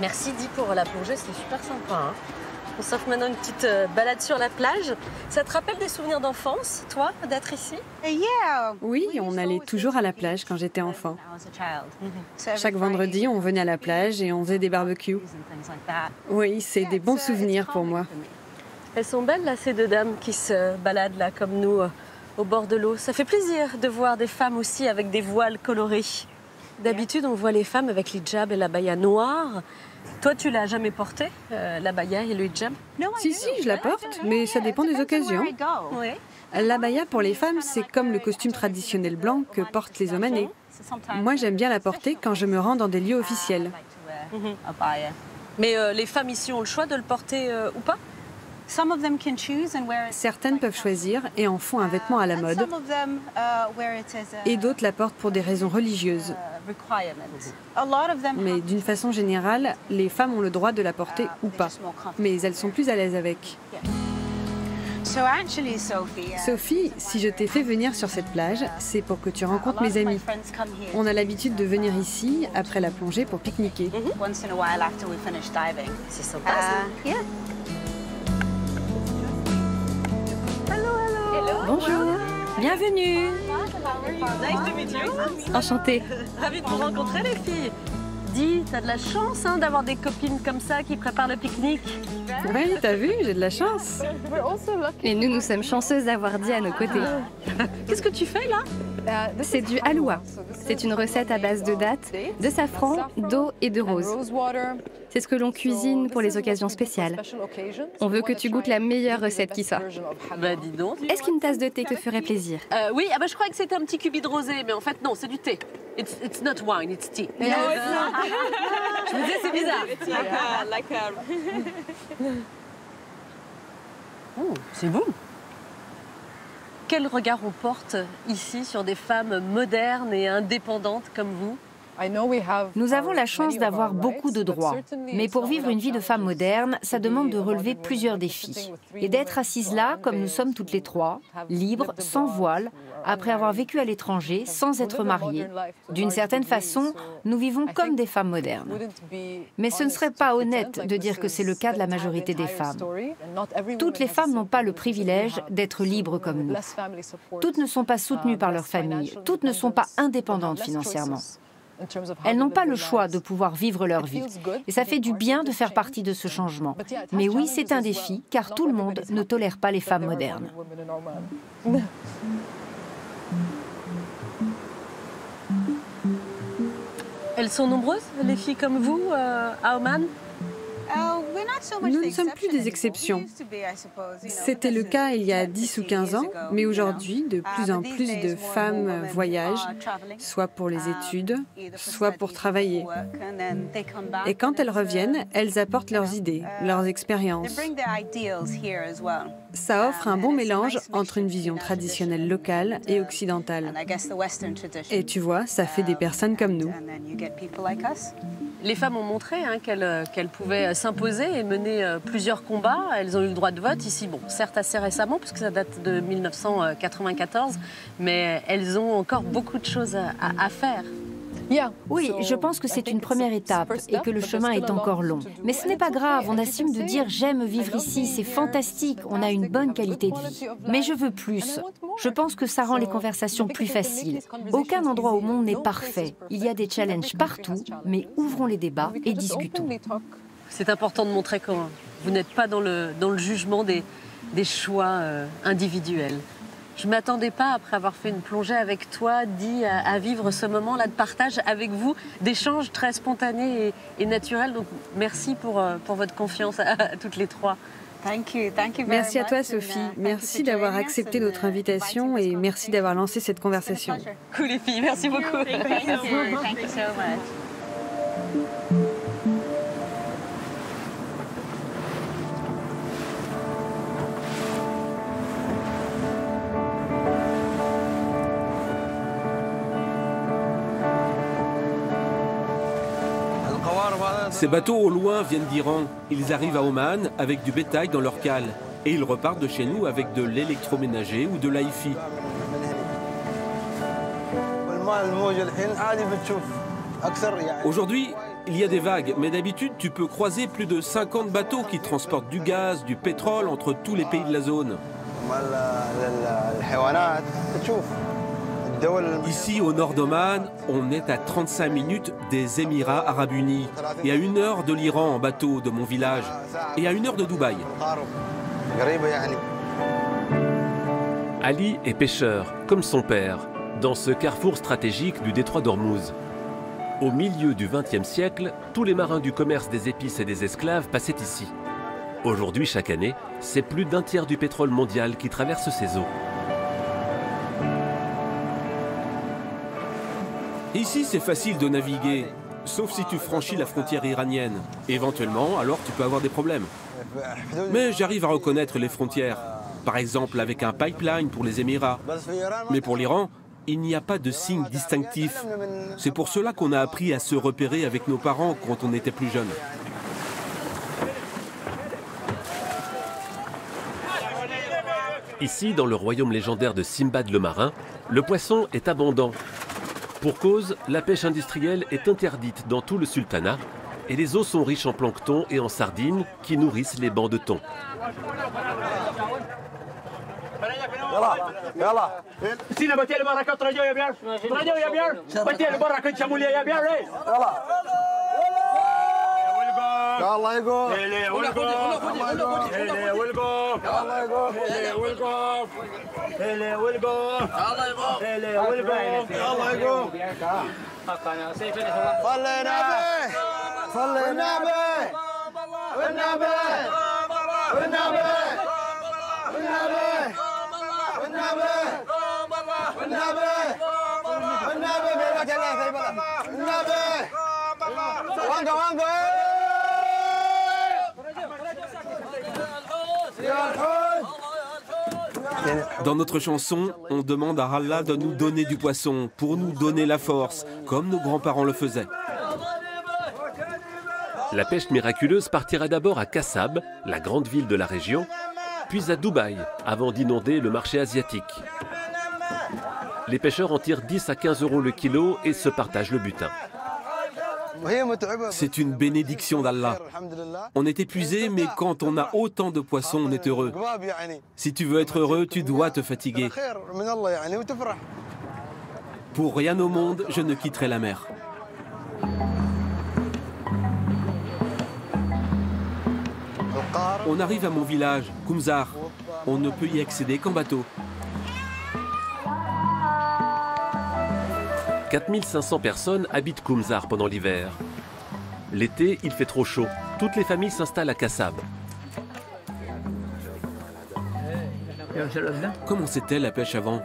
S1: Merci Di pour la plongée, c'était super sympa. Hein. on s'offre maintenant une petite euh, balade sur la plage. Ça te rappelle des souvenirs d'enfance, toi, d'être ici?
S5: Oui, on allait toujours à la plage quand j'étais enfant. Chaque vendredi, on venait à la plage et on faisait des barbecues. Oui, c'est des bons souvenirs pour moi.
S1: Elles sont belles, là, ces deux dames qui se baladent, là, comme nous, euh, au bord de l'eau. Ça fait plaisir de voir des femmes aussi avec des voiles colorés. D'habitude, on voit les femmes avec l'hijab et la baya noire. Toi, tu l'as jamais porté, euh, la baya et le hijab
S5: Si, si, je la porte, mais ça dépend des occasions. La baya pour les femmes, c'est comme le costume traditionnel blanc que portent les omanés. Moi, j'aime bien la porter quand je me rends dans des lieux officiels.
S1: Mhm. Mais euh, les femmes ici ont le choix de le porter euh, ou pas?
S5: Certaines peuvent choisir et en font un vêtement à la mode. Et d'autres la portent pour des raisons religieuses. Mais d'une façon générale, les femmes ont le droit de la porter ou pas. Mais elles sont plus à l'aise avec. Sophie, si je t'ai fait venir sur cette plage, c'est pour que tu rencontres mes amis. On a l'habitude de venir ici après la plongée pour pique-niquer.
S1: C'est sympa.
S14: Bonjour. Bienvenue. Enchantée.
S1: Ravie de vous rencontrer les filles. Dis, t'as de la chance hein, d'avoir des copines comme ça qui préparent le pique-nique.
S5: Oui, t'as vu, j'ai de la chance.
S14: Et nous, nous sommes chanceuses d'avoir dit à nos côtés.
S1: Qu'est-ce que tu fais là?
S14: C'est du halwa. C'est une recette à base de dattes, de safran, d'eau et de rose. C'est ce que l'on cuisine pour les occasions spéciales. On veut que tu goûtes la meilleure recette qui soit.
S1: Bah dis donc.
S14: Est-ce qu'une tasse de thé te ferait plaisir?
S1: Euh, Oui, ah bah, je croyais que c'était un petit cubit de rosé, mais en fait non, c'est du thé. It's, it's not wine, it's tea. No, it's not. je vous dis, c'est bizarre. oh, c'est bon. Quel regard on porte ici sur des femmes modernes et indépendantes comme vous?
S17: Nous avons la chance d'avoir beaucoup de droits, mais pour vivre une vie de femme moderne, ça demande de relever plusieurs défis. Et d'être assise là, comme nous sommes toutes les trois, libres, sans voile, après avoir vécu à l'étranger, sans être mariées. D'une certaine façon, nous vivons comme des femmes modernes. Mais ce ne serait pas honnête de dire que c'est le cas de la majorité des femmes. Toutes les femmes n'ont pas le privilège d'être libres comme nous. Toutes ne sont pas soutenues par leur famille, toutes ne sont pas indépendantes financièrement. Elles n'ont pas le choix de pouvoir vivre leur vie. Et ça fait du bien de faire partie de ce changement. Mais oui, c'est un défi, car tout le monde ne tolère pas les femmes modernes.
S1: Elles sont nombreuses, les filles comme vous, euh, à Oman?
S5: Nous ne sommes plus des exceptions. C'était le cas il y a 10 ou 15 ans, mais aujourd'hui, de plus en plus de femmes voyagent, soit pour les études, soit pour travailler. Et quand elles reviennent, elles apportent leurs idées, leurs expériences. Ça offre un bon mélange entre une vision traditionnelle locale et occidentale. Et tu vois, ça fait des personnes comme nous.
S1: Les femmes ont montré hein, qu'elles pouvaient s'imposer et mener plusieurs combats. Elles ont eu le droit de vote ici, bon, certes assez récemment, puisque ça date de 1994, mais elles ont encore beaucoup de choses à faire.
S17: Oui, je pense que c'est une première étape et que le chemin est encore long. Mais ce n'est pas grave, on assume de dire j'aime vivre ici, c'est fantastique, on a une bonne qualité de vie. Mais je veux plus. Je pense que ça rend les conversations plus faciles. Aucun endroit au monde n'est parfait. Il y a des challenges partout, mais ouvrons les débats et discutons.
S1: C'est important de montrer que vous n'êtes pas dans le, dans le jugement des, des choix euh, individuels. Je ne m'attendais pas, après avoir fait une plongée avec toi, dit à, vivre ce moment-là de partage avec vous, d'échanges très spontanés et, naturels. Donc merci pour, euh, pour votre confiance à, toutes les trois.
S5: merci à toi, Sophie. Merci d'avoir accepté notre invitation et merci d'avoir lancé cette conversation.
S1: Cool, les filles. Merci beaucoup.
S12: Ces bateaux au loin viennent d'Iran. Ils arrivent à Oman avec du bétail dans leur cale. Et ils repartent de chez nous avec de l'électroménager ou de l'AIFI. Aujourd'hui, il y a des vagues, mais d'habitude, tu peux croiser plus de 50 bateaux qui transportent du gaz, du pétrole entre tous les pays de la zone. Ici, au nord d'Oman, on est à 35 minutes des Émirats arabes unis et à une heure de l'Iran en bateau de mon village et à une heure de Dubaï.
S3: Ali est pêcheur, comme son père, dans ce carrefour stratégique du détroit d'Ormuz. Au milieu du XXe siècle, tous les marins du commerce des épices et des esclaves passaient ici. Aujourd'hui, chaque année, c'est plus d'un tiers du pétrole mondial qui traverse ces eaux.
S12: Ici, c'est facile de naviguer, sauf si tu franchis la frontière iranienne. Éventuellement, alors tu peux avoir des problèmes. Mais j'arrive à reconnaître les frontières. Par exemple, avec un pipeline pour les Émirats. Mais pour l'Iran, il n'y a pas de signe distinctif. C'est pour cela qu'on a appris à se repérer avec nos parents quand on était plus jeunes.
S3: Ici, dans le royaume légendaire de Simbad le marin, le poisson est abondant pour cause, la pêche industrielle est interdite dans tout le sultanat et les eaux sont riches en plancton et en sardines qui nourrissent les bancs de thon.
S18: الله يقوم هلا والقوم هلا والقوم الله يقول هلا والقوم هلا والقوم الله يقوم هلا والقوم الله يقوم صلينا به صلينا به والنبي والنبي والنبي والنبي والنبي والنبي والنبي والنبي والنبي وانقوا وانقوا
S12: Dans notre chanson, on demande à Allah de nous donner du poisson pour nous donner la force, comme nos grands-parents le faisaient.
S3: La pêche miraculeuse partira d'abord à Kassab, la grande ville de la région, puis à Dubaï, avant d'inonder le marché asiatique. Les pêcheurs en tirent 10 à 15 euros le kilo et se partagent le butin.
S12: C'est une bénédiction d'Allah. On est épuisé, mais quand on a autant de poissons, on est heureux. Si tu veux être heureux, tu dois te fatiguer. Pour rien au monde, je ne quitterai la mer. On arrive à mon village, Kumzar. On ne peut y accéder qu'en bateau.
S3: 4500 personnes habitent Kumzar pendant l'hiver. L'été, il fait trop chaud. Toutes les familles s'installent à Kassab.
S12: Comment c'était la pêche avant?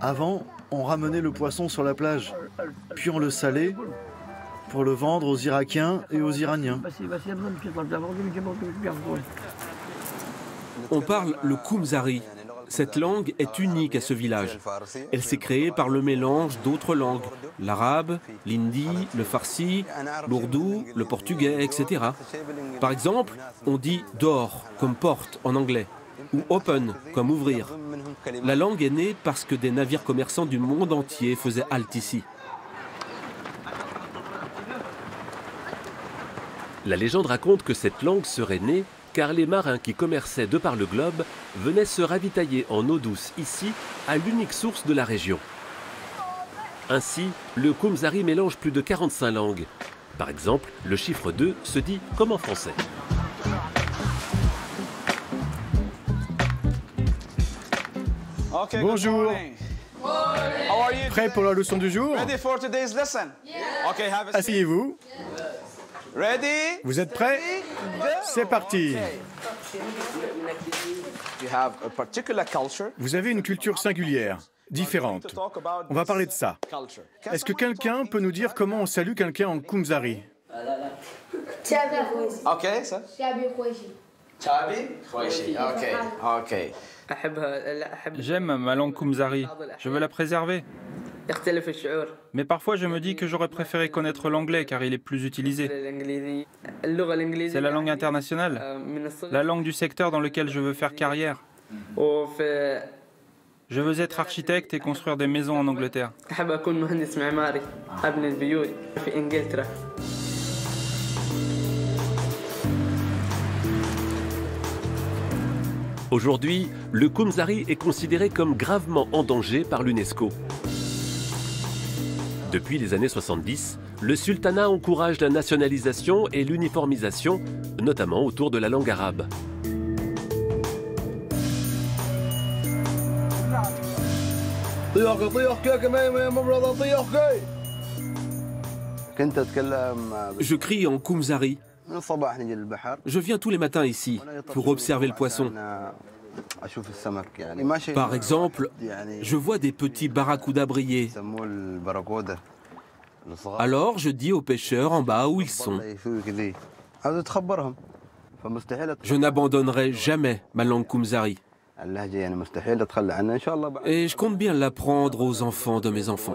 S11: Avant, on ramenait le poisson sur la plage, puis on le salait pour le vendre aux Irakiens et aux Iraniens.
S12: On parle le Kumzari, Cette langue est unique à ce village. Elle s'est créée par le mélange d'autres langues, l'arabe, l'hindi, le farsi, l'ourdou, le portugais, etc. Par exemple, on dit door comme porte en anglais ou open comme ouvrir. La langue est née parce que des navires commerçants du monde entier faisaient halte ici.
S3: La légende raconte que cette langue serait née car les marins qui commerçaient de par le globe venaient se ravitailler en eau douce ici, à l'unique source de la région. Ainsi, le Kumzari mélange plus de 45 langues. Par exemple, le chiffre 2 se dit comme en français.
S4: Bonjour. Prêt pour la leçon du jour? Asseyez-vous. Vous êtes prêts? C'est parti. Vous avez une culture singulière, différente. On va parler de ça. Est-ce que quelqu'un peut nous dire comment on salue quelqu'un en Kumzari
S19: Ok, ça? Ok, ok.
S7: J'aime ma langue Kumzari. Je veux la préserver. Mais parfois je me dis que j'aurais préféré connaître l'anglais car il est plus utilisé. C'est la langue internationale, la langue du secteur dans lequel je veux faire carrière. Je veux être architecte et construire des maisons en Angleterre.
S3: Aujourd'hui, le Kumzari est considéré comme gravement en danger par l'UNESCO. Depuis les années 70, le sultanat encourage la nationalisation et l'uniformisation, notamment autour de la langue arabe.
S12: Je crie en Kumzari. Je viens tous les matins ici pour observer le poisson. Par exemple, je vois des petits barracudas briller. Alors je dis aux pêcheurs en bas où ils sont. Je n'abandonnerai jamais ma langue Kumzari. Et je compte bien l'apprendre aux enfants de mes enfants.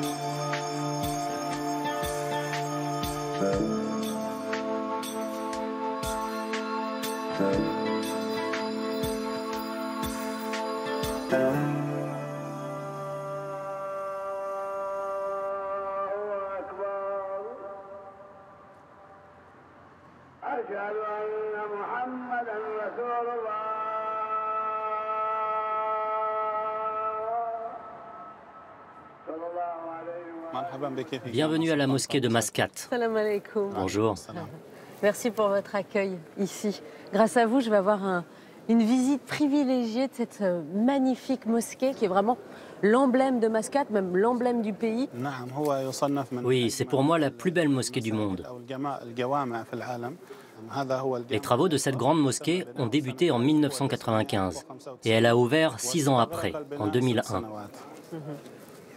S10: Bienvenue à la mosquée de Mascate.
S1: Salam alaikum.
S10: Bonjour.
S1: Merci pour votre accueil ici. Grâce à vous, je vais avoir une visite privilégiée de cette euh, magnifique mosquée qui est vraiment l'emblème de Mascate, même l'emblème du pays.
S10: Oui, c'est pour moi la plus belle mosquée du monde. Les travaux de cette grande mosquée ont débuté en 1995 et elle a ouvert six ans après, en 2001.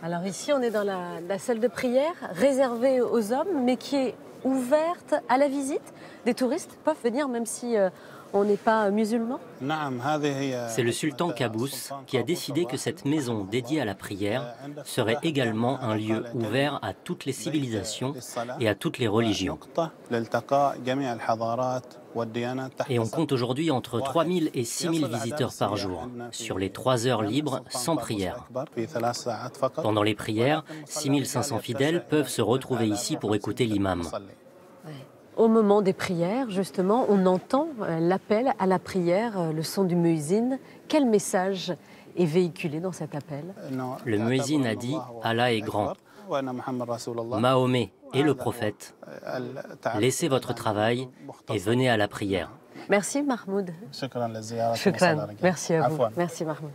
S1: Alors ici, on est dans la, salle de prière réservée aux hommes, mais qui est ouverte à la visite. Des touristes peuvent venir même si euh, on n'est pas musulman.
S10: C'est le sultan Qaboos qui a décidé que cette maison dédiée à la prière serait également un lieu ouvert à toutes les civilisations et à toutes les religions. Et on compte aujourd'hui entre 3000 et 6000 visiteurs par jour, sur les 3 heures libres sans prière. Pendant les prières, 6500 fidèles peuvent se retrouver ici pour écouter l'imam.
S1: Au moment des prières, justement, on entend euh, l'appel à la prière, euh, le son du muezzin. Quel message est véhiculé dans cet appel?
S10: Le muezzin a dit Allah est grand. Mahomet est le prophète. Laissez votre travail et venez à la prière.
S1: Merci Mahmoud. Merci à vous. Merci Mahmoud.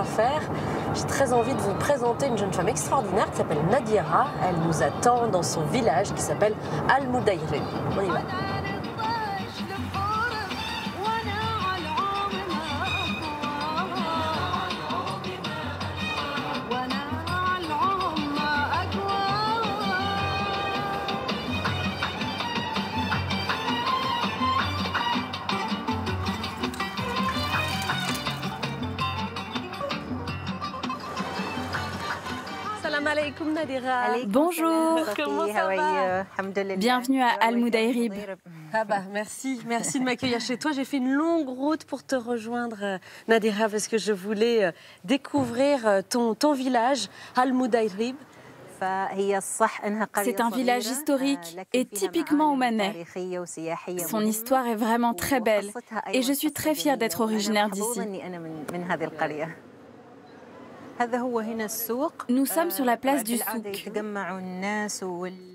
S1: À faire. J'ai très envie de vous présenter une jeune femme extraordinaire qui s'appelle Nadira. Elle nous attend dans son village qui s'appelle Al Moudayrin. On y va.
S16: Bonjour.
S1: Comment ça va
S16: Bienvenue à Al Moudayrib.
S1: Ah bah merci, merci de m'accueillir chez toi. J'ai fait une longue route pour te rejoindre, euh, Nadira, parce que je voulais euh, découvrir euh, ton, ton village, Al Moudayrib.
S16: C'est un village historique et typiquement oumanais. Son histoire est vraiment très belle et je suis très fière d'être originaire d'ici. Nous sommes sur la place du souk.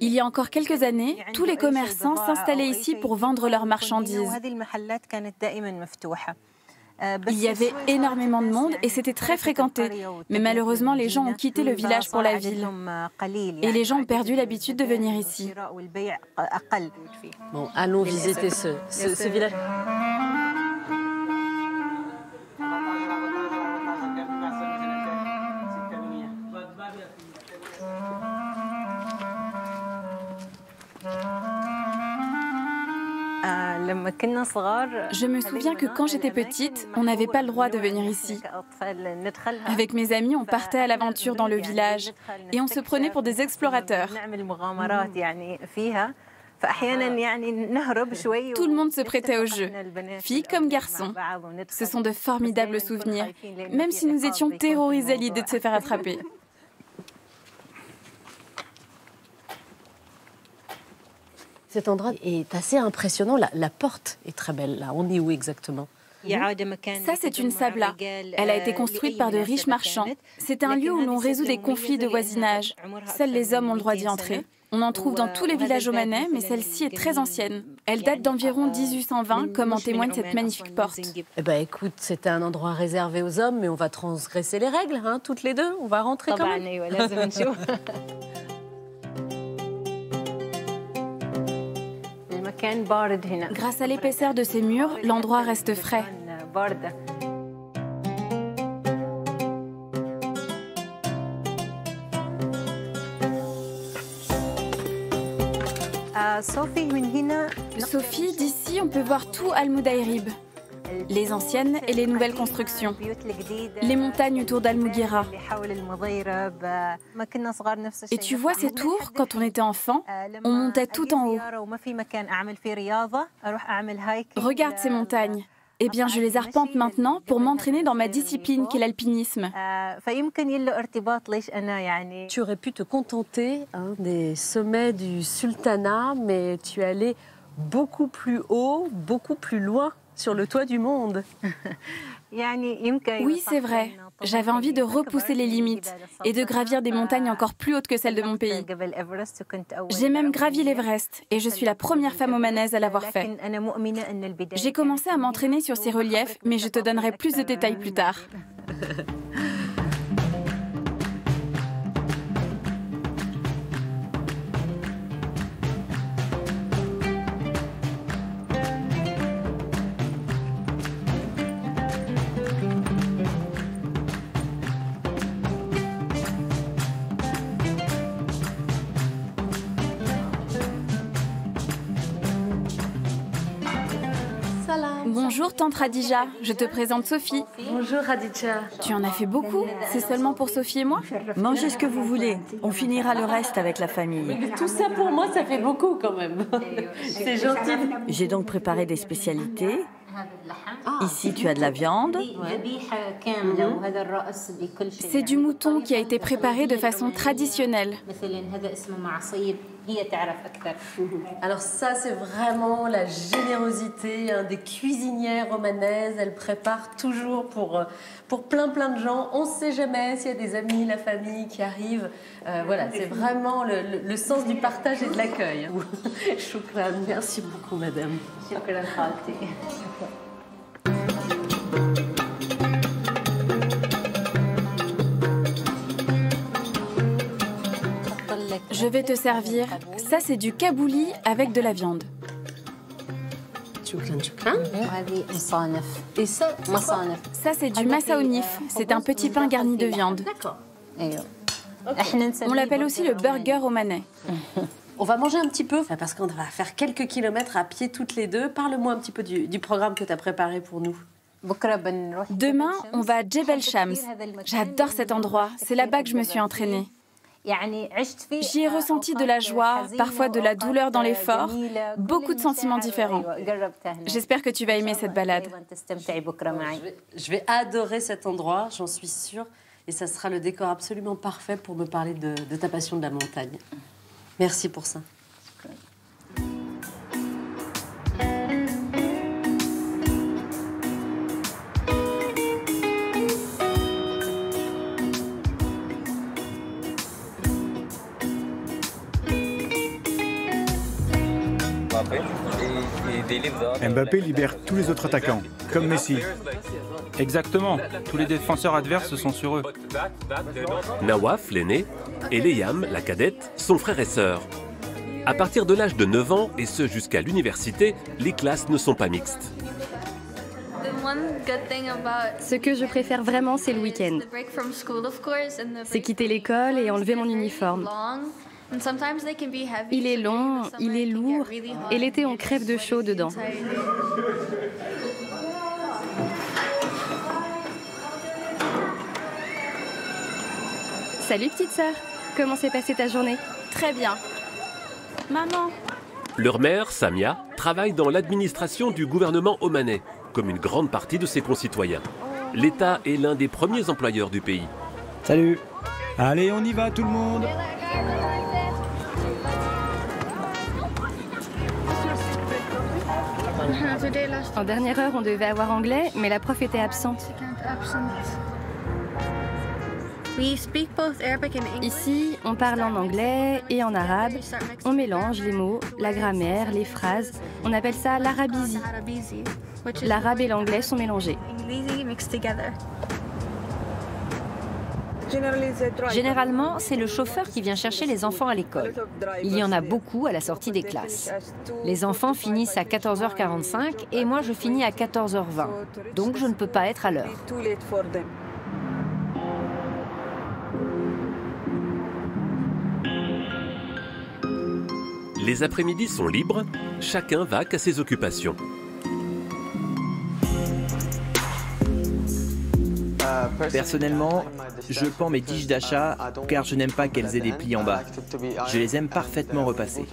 S16: Il y a encore quelques années, tous les commerçants s'installaient ici pour vendre leurs marchandises. Il y avait énormément de monde et c'était très fréquenté. Mais malheureusement, les gens ont quitté le village pour la ville. Et les gens ont perdu l'habitude de venir ici.
S1: Bon, allons visiter ce, ce, ce village.
S16: Je me souviens que quand j'étais petite, on n'avait pas le droit de venir ici. Avec mes amis, on partait à l'aventure dans le village et on se prenait pour des explorateurs. Tout le monde se prêtait au jeu, filles comme garçons. Ce sont de formidables souvenirs, même si nous étions terrorisés à l'idée de se faire attraper.
S1: Cet endroit est assez impressionnant. La, porte est très belle. Là, on est où exactement?
S16: Ça, c'est une sabla. Elle a été construite par de riches marchands. C'est un lieu où l'on résout des conflits de voisinage. Seuls les hommes ont le droit d'y entrer. On en trouve dans tous les villages omanais, mais celle-ci est très ancienne. Elle date d'environ 1820, comme en témoigne cette magnifique porte?
S1: Eh ben, écoute, c'était un endroit réservé aux hommes, mais on va transgresser les règles, hein, toutes les deux. On va rentrer quand même. *laughs*
S16: Grâce à l'épaisseur de ces murs, l'endroit reste frais. Sophie, d'ici, on peut voir tout Al-Mudayrib les anciennes et les nouvelles constructions, les montagnes autour d'Al-Mughira. Et tu vois ces tours, quand on était enfant, on montait tout en haut. Regarde ces montagnes. Eh bien, je les arpente maintenant pour m'entraîner dans ma discipline qui est l'alpinisme.
S1: Tu aurais pu te contenter hein, des sommets du sultanat, mais tu es allé beaucoup plus haut, beaucoup plus loin sur le toit du monde. *laughs*
S16: Oui, c'est vrai. J'avais envie de repousser les limites et de gravir des montagnes encore plus hautes que celles de mon pays. J'ai même gravi l'Everest et je suis la première femme omanaise à l'avoir fait. J'ai commencé à m'entraîner sur ces reliefs, mais je te donnerai plus de détails plus tard. *laughs* Bonjour tante Radija, je te présente Sophie.
S1: Bonjour Radija.
S16: Tu en as fait beaucoup C'est seulement pour Sophie et moi
S15: Mangez ce que vous voulez, on finira le reste avec la famille.
S1: tout ça pour moi, ça fait beaucoup quand même. *laughs* C'est gentil.
S15: J'ai donc préparé des spécialités. Ici, tu as de la viande.
S16: C'est du mouton qui a été préparé de façon traditionnelle.
S1: Alors ça, c'est vraiment la générosité hein, des cuisinières romanaises. Elles préparent toujours pour, euh, pour plein plein de gens. On ne sait jamais s'il y a des amis, la famille qui arrivent. Euh, voilà, c'est vraiment le, le, sens du partage et de l'accueil. *laughs* Choukran, merci beaucoup madame. Choukran,
S16: je vais te servir. Ça, c'est du kabouli avec de la viande. Et ça, ça c'est du ah, massaonif. Ah, c'est un petit pain garni de viande. *laughs* On l'appelle aussi le burger romanais.
S1: On va manger un petit peu, parce qu'on va faire quelques kilomètres à pied toutes les deux. Parle-moi un petit peu du, du programme que tu as préparé pour nous.
S16: Demain, on va à Jebel Shams. J'adore cet endroit. C'est là-bas que je me suis entraînée. J'y ai ressenti de la joie, parfois de la douleur dans l'effort, beaucoup de sentiments différents. J'espère que tu vas aimer cette balade.
S1: Je vais adorer cet endroit, j'en suis sûre. Et ça sera le décor absolument parfait pour me parler de, de ta passion de la montagne. Merci pour ça.
S4: Mbappé libère tous les autres attaquants, comme Messi.
S7: Exactement, tous les défenseurs adverses sont sur eux.
S3: Nawaf, l'aîné, et Leyam, la cadette, sont frères et sœurs. À partir de l'âge de 9 ans, et ce jusqu'à l'université, les classes ne sont pas mixtes.
S14: Ce que je préfère vraiment, c'est le week-end. C'est quitter l'école et enlever mon uniforme. Il est long, il est lourd, et l'été on crève de chaud dedans. Salut petite sœur, comment s'est passée ta journée?
S16: Très bien. Maman
S3: Leur mère, Samia, travaille dans l'administration du gouvernement omanais, comme une grande partie de ses concitoyens. L'État est l'un des premiers employeurs du pays.
S8: Salut Allez, on y va tout le monde
S14: En dernière heure, on devait avoir anglais, mais la prof était absente. Ici, on parle en anglais et en arabe. On mélange les mots, la grammaire, les phrases. On appelle ça l'arabisie. L'arabe et l'anglais sont mélangés. Généralement, c'est le chauffeur qui vient chercher les enfants à l'école. Il y en a beaucoup à la sortie des classes. Les enfants finissent à 14h45 et moi je finis à 14h20. Donc je ne peux pas être à l'heure.
S3: Les après-midi sont libres, chacun va qu'à ses occupations.
S13: Personnellement, je pends mes tiges d'achat car je n'aime pas qu'elles aient des plis en bas. Je les aime parfaitement repassées.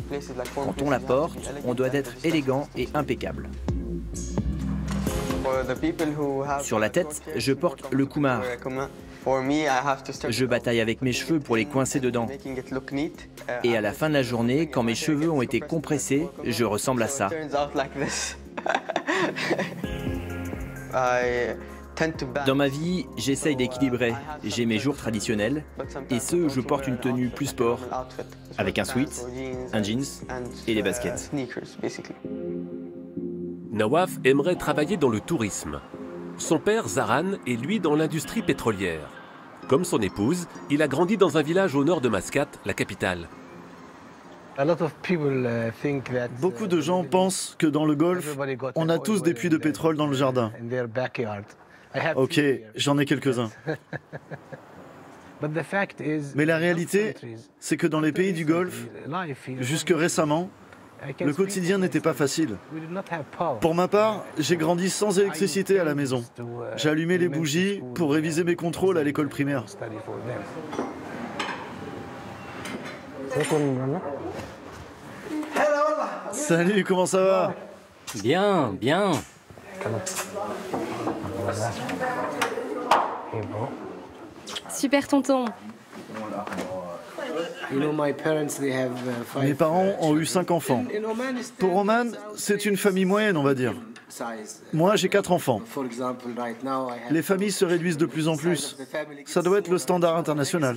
S13: Quand on la porte, on doit être élégant et impeccable. Sur la tête, je porte le kumar. Je bataille avec mes cheveux pour les coincer dedans. Et à la fin de la journée, quand mes cheveux ont été compressés, je ressemble à ça. *laughs* Dans ma vie, j'essaye d'équilibrer. J'ai mes jours traditionnels et ceux où je porte une tenue plus sport, avec un sweat, un jeans et des baskets.
S3: Nawaf aimerait travailler dans le tourisme. Son père, Zaran, est lui dans l'industrie pétrolière. Comme son épouse, il a grandi dans un village au nord de Mascate, la capitale.
S11: Beaucoup de gens pensent que dans le Golfe, on a tous des puits de pétrole dans le jardin. Ok, j'en ai quelques-uns. *laughs* Mais la réalité, c'est que dans les pays du Golfe, jusque récemment, le quotidien n'était pas facile. Pour ma part, j'ai grandi sans électricité à la maison. J'allumais les bougies pour réviser mes contrôles à l'école primaire. Salut, comment ça va?
S10: Bien, bien.
S14: Super tonton.
S11: Mes parents ont eu cinq enfants. Pour Oman, c'est une famille moyenne, on va dire. Moi, j'ai quatre enfants. Les familles se réduisent de plus en plus. Ça doit être le standard international.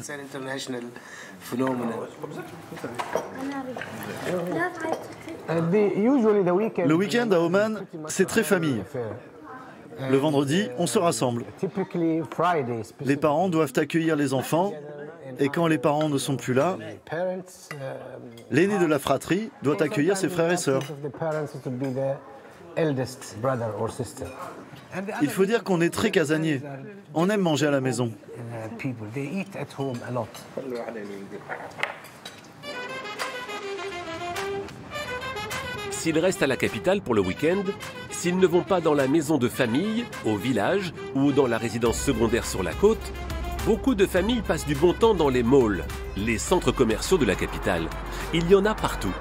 S11: Le week-end à Oman, c'est très famille. Le vendredi, on se rassemble. Les parents doivent accueillir les enfants Et quand les parents ne sont plus là, l'aîné de la fratrie doit accueillir ses frères et sœurs. Il faut dire qu'on est très casanier. On aime manger à la maison.
S3: S'ils restent à la capitale pour le week-end, s'ils ne vont pas dans la maison de famille, au village ou dans la résidence secondaire sur la côte, beaucoup de familles passent du bon temps dans les malls, les centres commerciaux de la capitale. Il y en a partout.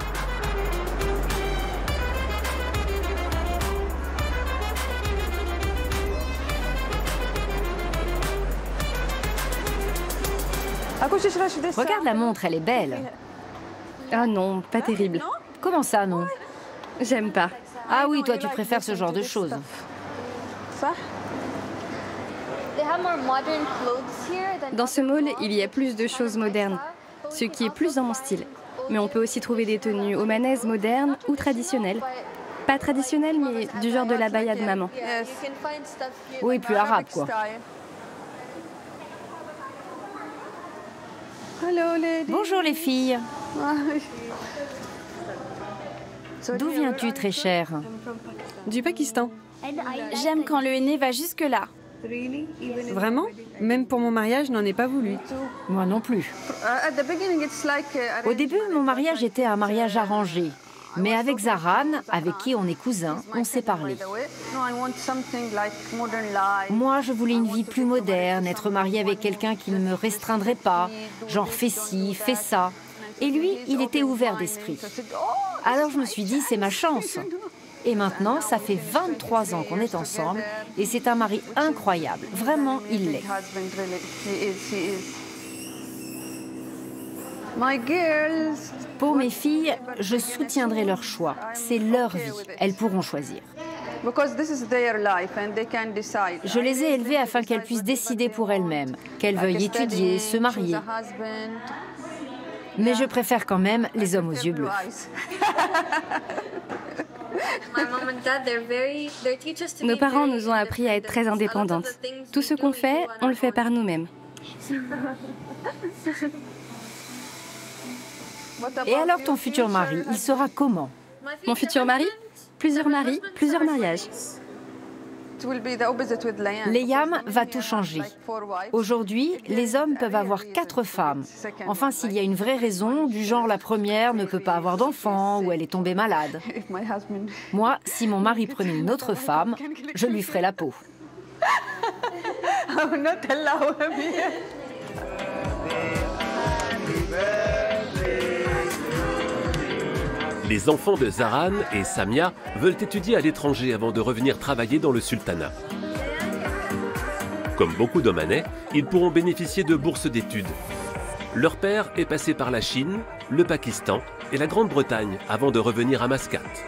S17: Regarde la montre, elle est belle.
S14: Ah non, pas terrible.
S17: Comment ça, non?
S14: J'aime pas.
S17: Ah oui, toi, tu préfères ce genre de choses.
S14: Dans ce mall, il y a plus de choses modernes, ce qui est plus dans mon style. Mais on peut aussi trouver des tenues omanaises modernes ou traditionnelles. Pas traditionnelles, mais du genre de la baya de maman.
S17: Oui, plus arabe, quoi. Bonjour les filles. *laughs* D'où viens-tu, très chère
S5: Du Pakistan.
S16: J'aime quand le henné va jusque-là.
S5: Vraiment Même pour mon mariage, je n'en ai pas voulu.
S17: Moi non plus. Au début, mon mariage était un mariage arrangé. Mais avec Zaran, avec qui on est cousins, on s'est parlé. Moi, je voulais une vie plus moderne, être mariée avec quelqu'un qui ne me restreindrait pas, genre fais ci, fais ça. Et lui, il était ouvert d'esprit. Alors je me suis dit, c'est ma chance. Et maintenant, ça fait 23 ans qu'on est ensemble et c'est un mari incroyable. Vraiment, il l'est. Pour mes filles, je soutiendrai leur choix. C'est leur vie. Elles pourront choisir. Je les ai élevées afin qu'elles puissent décider pour elles-mêmes, qu'elles veuillent étudier, se marier. Mais je préfère quand même les hommes aux yeux bleus.
S14: Nos parents nous ont appris à être très indépendantes. Tout ce qu'on fait, on le fait par nous-mêmes.
S17: Et alors ton futur mari, il sera comment?
S14: Mon futur mari? Plusieurs maris, plusieurs mariages.
S17: Liam va tout changer. Aujourd'hui, les hommes peuvent avoir quatre femmes. Enfin, s'il y a une vraie raison, du genre la première ne peut pas avoir d'enfant ou elle est tombée malade. *laughs* Moi, si mon mari prenait une autre femme, je lui ferais la peau. *laughs*
S3: Les enfants de Zaran et Samia veulent étudier à l'étranger avant de revenir travailler dans le sultanat. Comme beaucoup d'Omanais, ils pourront bénéficier de bourses d'études. Leur père est passé par la Chine, le Pakistan et la Grande-Bretagne avant de revenir à Mascate.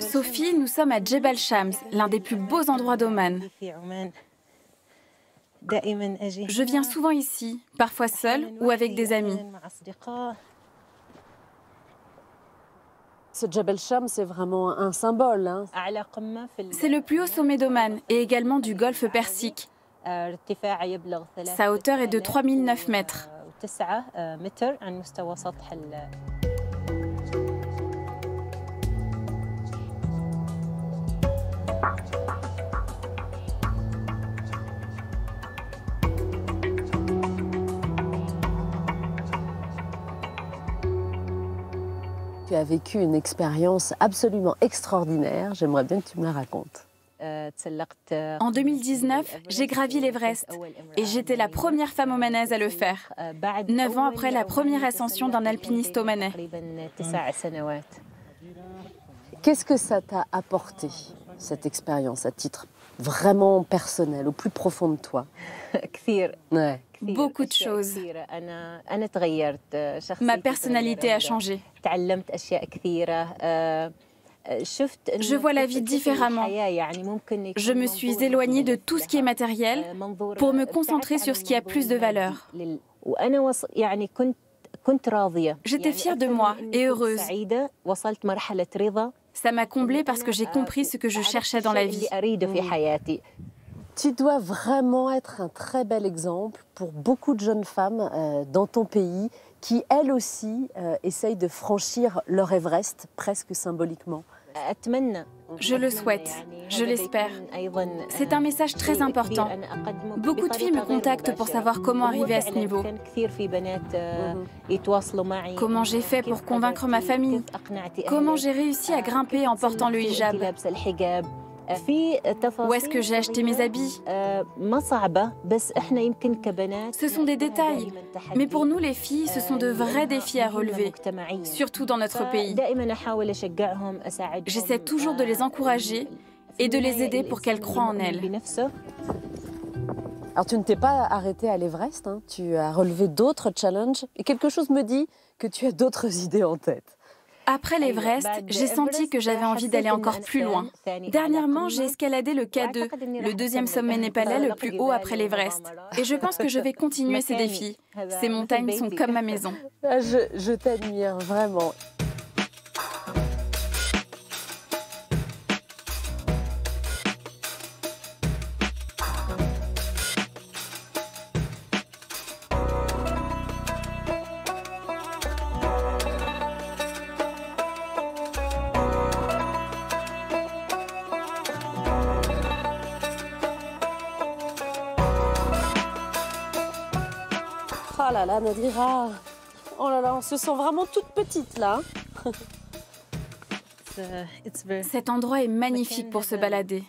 S16: Sophie, nous sommes à Jebel Shams, l'un des plus beaux endroits d'Oman. Je viens souvent ici, parfois seule ou avec des amis.
S1: Ce Jebel Shams, c'est vraiment un symbole. Hein.
S16: C'est le plus haut sommet d'Oman et également du golfe Persique. Sa hauteur est de 3009 mètres.
S1: Tu as vécu une expérience absolument extraordinaire. J'aimerais bien que tu me la racontes.
S16: En 2019, j'ai gravi l'Everest et j'étais la première femme omanaise à le faire, neuf ans après la première ascension d'un alpiniste omanais.
S1: Qu'est-ce que ça t'a apporté, cette expérience, à titre vraiment personnel, au plus profond de toi *laughs*
S16: ouais. Beaucoup de choses. Ma personnalité a changé. Je vois la vie différemment. Je me suis éloignée de tout ce qui est matériel pour me concentrer sur ce qui a plus de valeur. J'étais fière de moi et heureuse. Ça m'a comblée parce que j'ai compris ce que je cherchais dans la vie.
S1: Tu dois vraiment être un très bel exemple pour beaucoup de jeunes femmes euh, dans ton pays qui, elles aussi, euh, essayent de franchir leur Everest, presque symboliquement.
S16: Je le souhaite, je l'espère. C'est un message très important. Beaucoup de filles me contactent pour savoir comment arriver à ce niveau. Comment j'ai fait pour convaincre ma famille? Comment j'ai réussi à grimper en portant le hijab où est-ce que j'ai acheté mes habits Ce sont des détails, mais pour nous les filles, ce sont de vrais défis à relever, surtout dans notre pays. J'essaie toujours de les encourager et de les aider pour qu'elles croient en elles.
S1: Alors tu ne t'es pas arrêté à l'Everest, hein. tu as relevé d'autres challenges et quelque chose me dit que tu as d'autres *laughs* idées en tête.
S16: Après l'Everest, j'ai senti que j'avais envie d'aller encore plus loin. Dernièrement, j'ai escaladé le K2, le deuxième sommet népalais le plus haut après l'Everest. Et je pense que je vais continuer ces défis. Ces montagnes sont comme ma maison.
S1: Ah, je, je t'admire vraiment. Là là, Nadira. Oh là là, on se sent vraiment toute petite là.
S16: Cet endroit est magnifique pour se balader.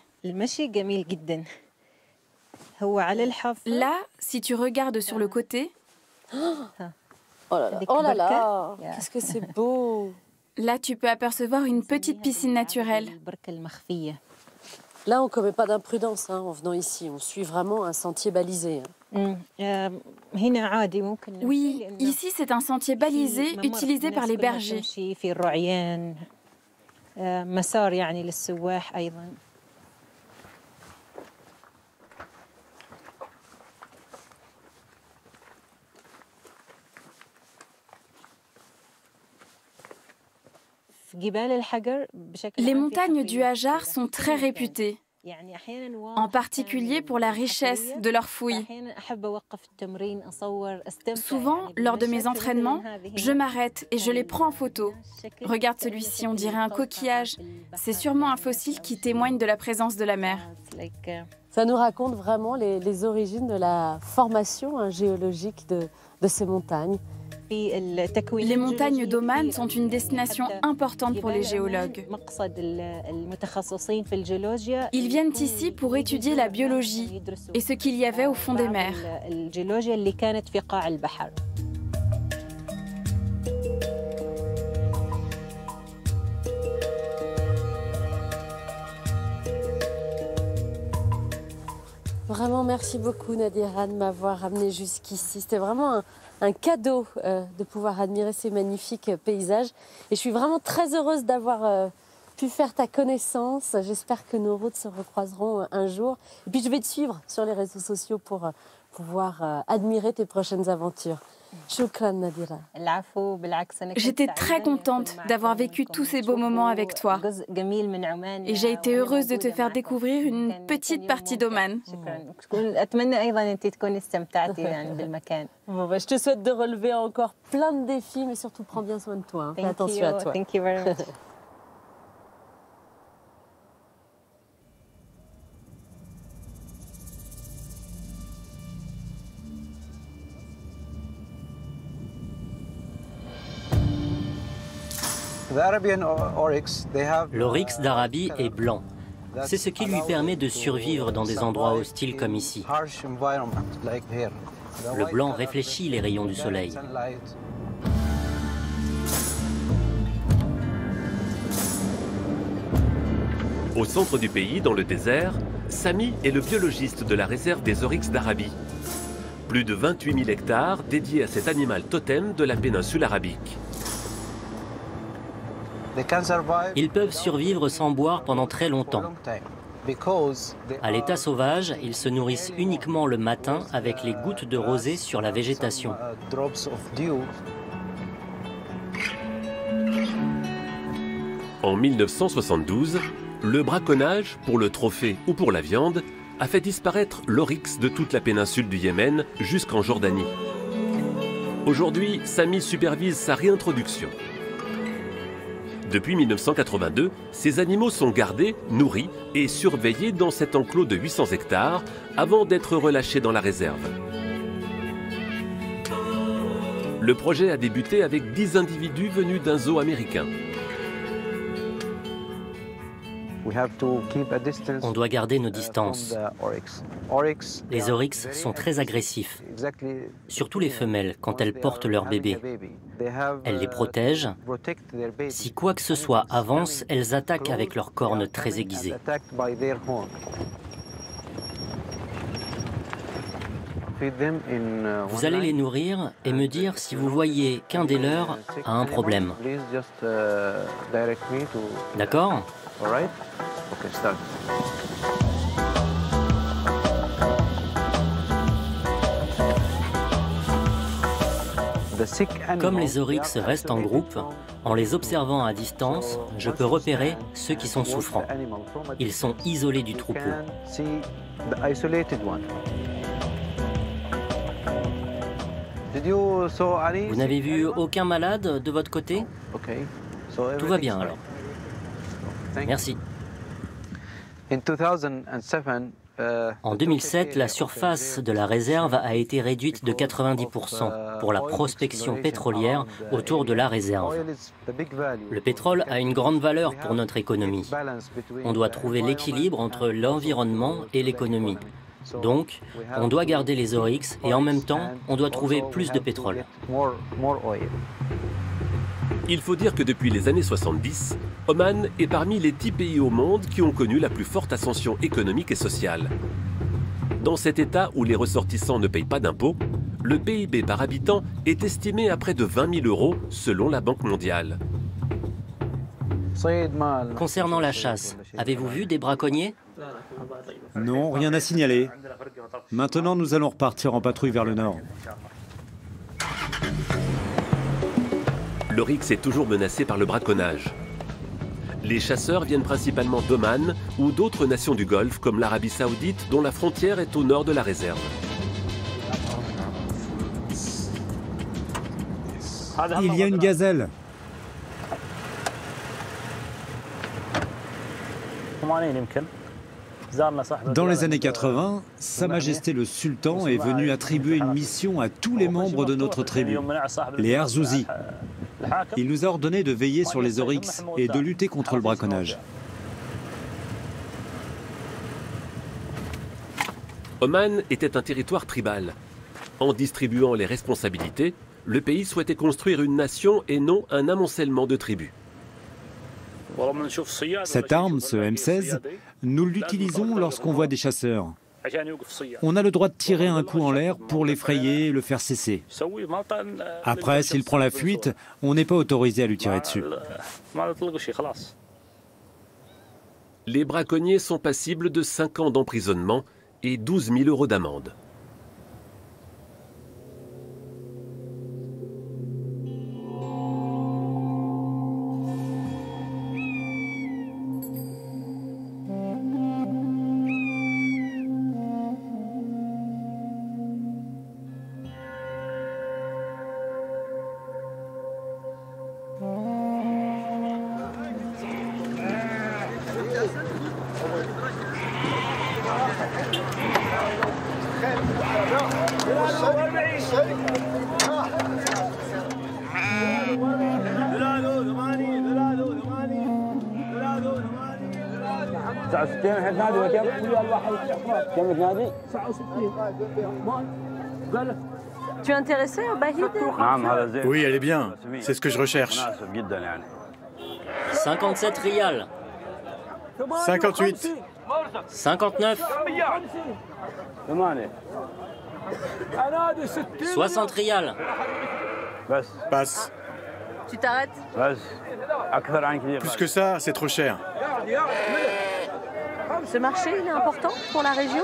S16: Là, si tu regardes sur le côté.
S1: Oh là là, oh là là, qu'est-ce que c'est beau.
S16: Là, tu peux apercevoir une petite piscine naturelle.
S1: Là, on ne commet pas d'imprudence hein, en venant ici. On suit vraiment un sentier balisé. Hein.
S16: Oui, ici c'est un sentier balisé utilisé par les bergers. Les montagnes du Hajar sont très réputées, en particulier pour la richesse de leurs fouilles. Souvent, lors de mes entraînements, je m'arrête et je les prends en photo. Regarde celui-ci, on dirait un coquillage. C'est sûrement un fossile qui témoigne de la présence de la mer.
S1: Ça nous raconte vraiment les, origines de la formation hein, géologique de ces montagnes.
S16: Les montagnes d'Oman sont une destination importante pour les géologues. Ils viennent ici pour étudier la biologie et ce qu'il y avait au fond des mers.
S1: Vraiment, merci beaucoup Nadira de m'avoir amené jusqu'ici. C'était vraiment un, un cadeau euh, de pouvoir admirer ces magnifiques paysages. Et je suis vraiment très heureuse d'avoir euh, pu faire ta connaissance. J'espère que nos routes se recroiseront euh, un jour. Et puis je vais te suivre sur les réseaux sociaux pour pouvoir admirer tes prochaines aventures.
S16: J'étais très contente d'avoir vécu tous ces beaux moments avec toi. Et j'ai été heureuse de te faire découvrir une petite partie d'Oman. *laughs*
S1: je te souhaite de relever encore plein de défis, mais surtout prends bien soin de toi. Hein. Fais attention à toi. *laughs*
S10: L'oryx d'Arabie est blanc. C'est ce qui lui permet de survivre dans des endroits hostiles comme ici. Le blanc réfléchit les rayons du soleil.
S3: Au centre du pays, dans le désert, Sami est le biologiste de la réserve des oryx d'Arabie. Plus de 28 000 hectares dédiés à cet animal totem de la péninsule arabique.
S10: Ils peuvent survivre sans boire pendant très longtemps. À l'état sauvage, ils se nourrissent uniquement le matin avec les gouttes de rosée sur la végétation.
S3: En 1972, le braconnage, pour le trophée ou pour la viande, a fait disparaître l'oryx de toute la péninsule du Yémen jusqu'en Jordanie. Aujourd'hui, Sami supervise sa réintroduction. Depuis 1982, ces animaux sont gardés, nourris et surveillés dans cet enclos de 800 hectares avant d'être relâchés dans la réserve. Le projet a débuté avec 10 individus venus d'un zoo américain.
S10: On doit garder nos distances. Les oryx sont très agressifs, surtout les femelles quand elles portent leurs bébés. Elles les protègent. Si quoi que ce soit avance, elles attaquent avec leurs cornes très aiguisées. Vous allez les nourrir et me dire si vous voyez qu'un des leurs a un problème. D'accord? Comme les oryx restent en groupe, en les observant à distance, je peux repérer ceux qui sont souffrants. Ils sont isolés du troupeau. Vous n'avez vu aucun malade de votre côté? Tout va bien alors. Merci. En 2007, la surface de la réserve a été réduite de 90% pour la prospection pétrolière autour de la réserve. Le pétrole a une grande valeur pour notre économie. On doit trouver l'équilibre entre l'environnement et l'économie. Donc, on doit garder les oryx et en même temps, on doit trouver plus de pétrole.
S3: Il faut dire que depuis les années 70, Oman est parmi les 10 pays au monde qui ont connu la plus forte ascension économique et sociale. Dans cet État où les ressortissants ne payent pas d'impôts, le PIB par habitant est estimé à près de 20 000 euros selon la Banque mondiale.
S10: Concernant la chasse, avez-vous vu des braconniers?
S8: Non, rien à signaler. Maintenant, nous allons repartir en patrouille vers le nord.
S3: L'oryx est toujours menacé par le braconnage. Les chasseurs viennent principalement d'Oman ou d'autres nations du Golfe comme l'Arabie saoudite dont la frontière est au nord de la réserve.
S8: Il y a une gazelle. Dans les années 80, Sa Majesté le Sultan est venu attribuer une mission à tous les membres de notre tribu, les Herzouzi. Il nous a ordonné de veiller sur les oryx et de lutter contre le braconnage.
S3: Oman était un territoire tribal. En distribuant les responsabilités, le pays souhaitait construire une nation et non un amoncellement de tribus.
S8: Cette arme, ce M16, nous l'utilisons lorsqu'on voit des chasseurs. On a le droit de tirer un coup en l'air pour l'effrayer et le faire cesser. Après, s'il prend la fuite, on n'est pas autorisé à lui tirer dessus.
S3: Les braconniers sont passibles de 5 ans d'emprisonnement et 12 000 euros d'amende.
S1: Tu es intéressé au Bahid
S4: Oui, elle est bien. C'est ce que je recherche.
S10: 57 rials.
S20: 58.
S10: 59. 60 rials.
S20: Passe.
S1: Tu t'arrêtes?
S20: Plus que ça, c'est trop cher.
S1: Ce marché, il est important pour la région?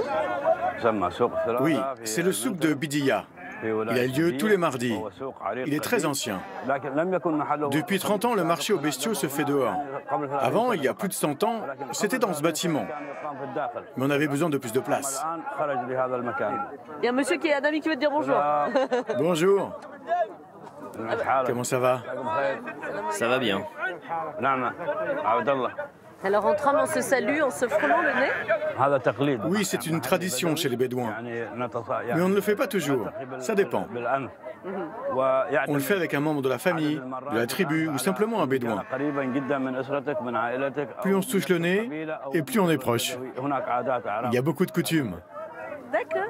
S20: Oui, c'est le souk de Bidiya. Il a lieu tous les mardis. Il est très ancien. Depuis 30 ans, le marché aux bestiaux se fait dehors. Avant, il y a plus de 100 ans, c'était dans ce bâtiment. Mais on avait besoin de plus de place.
S1: Il y a un monsieur qui est un ami qui veut te dire bonjour. *laughs*
S20: Bonjour. Comment ça va?
S10: Ça va bien.
S1: Alors en trame, on se salue en se frôlant le nez
S20: Oui, c'est une tradition chez les Bédouins. Mais on ne le fait pas toujours. Ça dépend. On le fait avec un membre de la famille, de la tribu ou simplement un Bédouin. Plus on se touche le nez, et plus on est proche. Il y a beaucoup de coutumes.
S1: D'accord.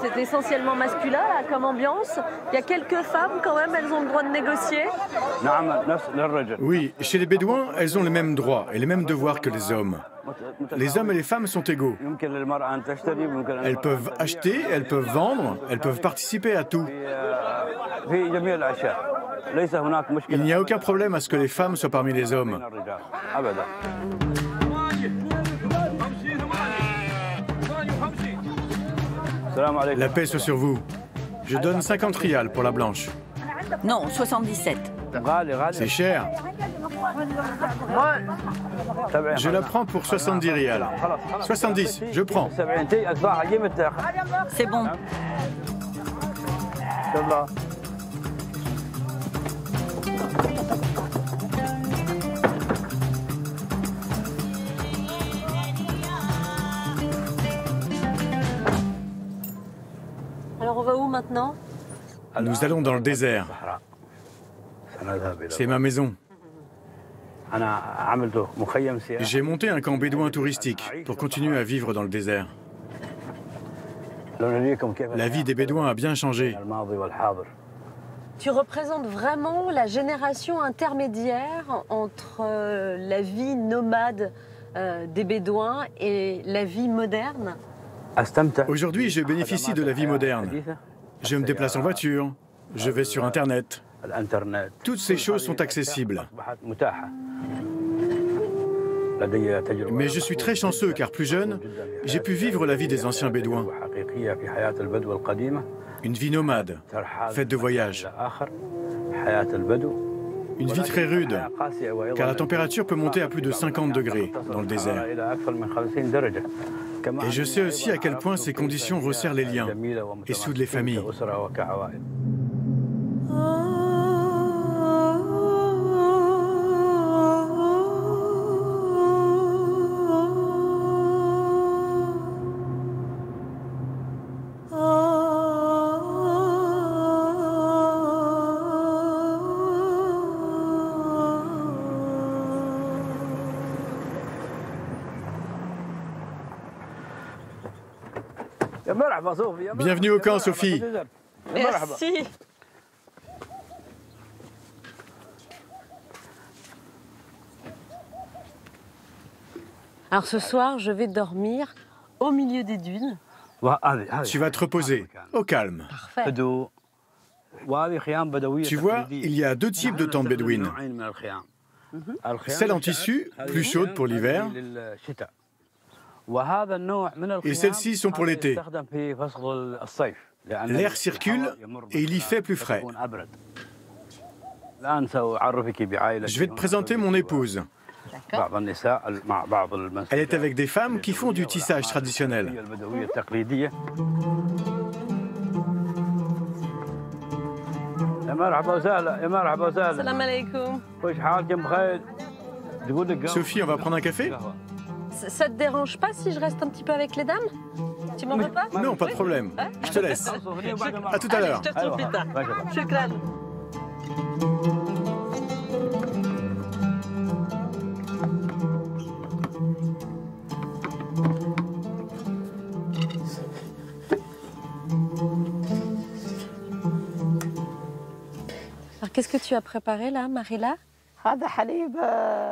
S1: C'est essentiellement masculin là, comme ambiance. Il y a quelques femmes quand même, elles ont le droit de négocier.
S20: Oui, chez les Bédouins, elles ont les mêmes droits et les mêmes devoirs que les hommes. Les hommes et les femmes sont égaux. Elles peuvent acheter, elles peuvent vendre, elles peuvent participer à tout. Il n'y a aucun problème à ce que les femmes soient parmi les hommes. La paix soit sur vous. Je donne 50 rials pour la blanche.
S21: Non, 77.
S20: C'est cher. Je la prends pour 70 rials. 70, je prends.
S21: C'est bon.
S1: Maintenant
S20: Nous allons dans le désert. C'est ma maison. J'ai monté un camp bédouin touristique pour continuer à vivre dans le désert. La vie des Bédouins a bien changé.
S1: Tu représentes vraiment la génération intermédiaire entre euh, la vie nomade euh, des Bédouins et la vie moderne?
S20: Aujourd'hui, je bénéficie de la vie moderne. Je me déplace en voiture, je vais sur Internet. Toutes ces choses sont accessibles. Mais je suis très chanceux car plus jeune, j'ai pu vivre la vie des anciens bédouins. Une vie nomade, faite de voyages. Une vie très rude, car la température peut monter à plus de 50 degrés dans le désert. Et je sais aussi à quel point ces conditions resserrent les liens et soudent les familles. Bienvenue au camp, Sophie.
S1: Merci. Alors ce soir, je vais dormir au milieu des dunes.
S20: Tu vas te reposer, au calme.
S1: Parfait.
S20: Tu vois, il y a deux types de tentes bédouines. Celle en tissu, plus chaude pour l'hiver, et celles-ci sont pour l'été. L'air circule et il y fait plus frais. Je vais te présenter mon épouse. Elle est avec des femmes qui font du tissage traditionnel. Sophie, on va prendre un café
S1: Ça te dérange pas si je reste un petit peu avec les dames? Tu m'en veux pas?
S20: Non, pas de problème. Je te laisse. À tout à l'heure.
S1: Je te retrouve plus tard. Shukran. Qu'est-ce que tu as préparé là, Marilla?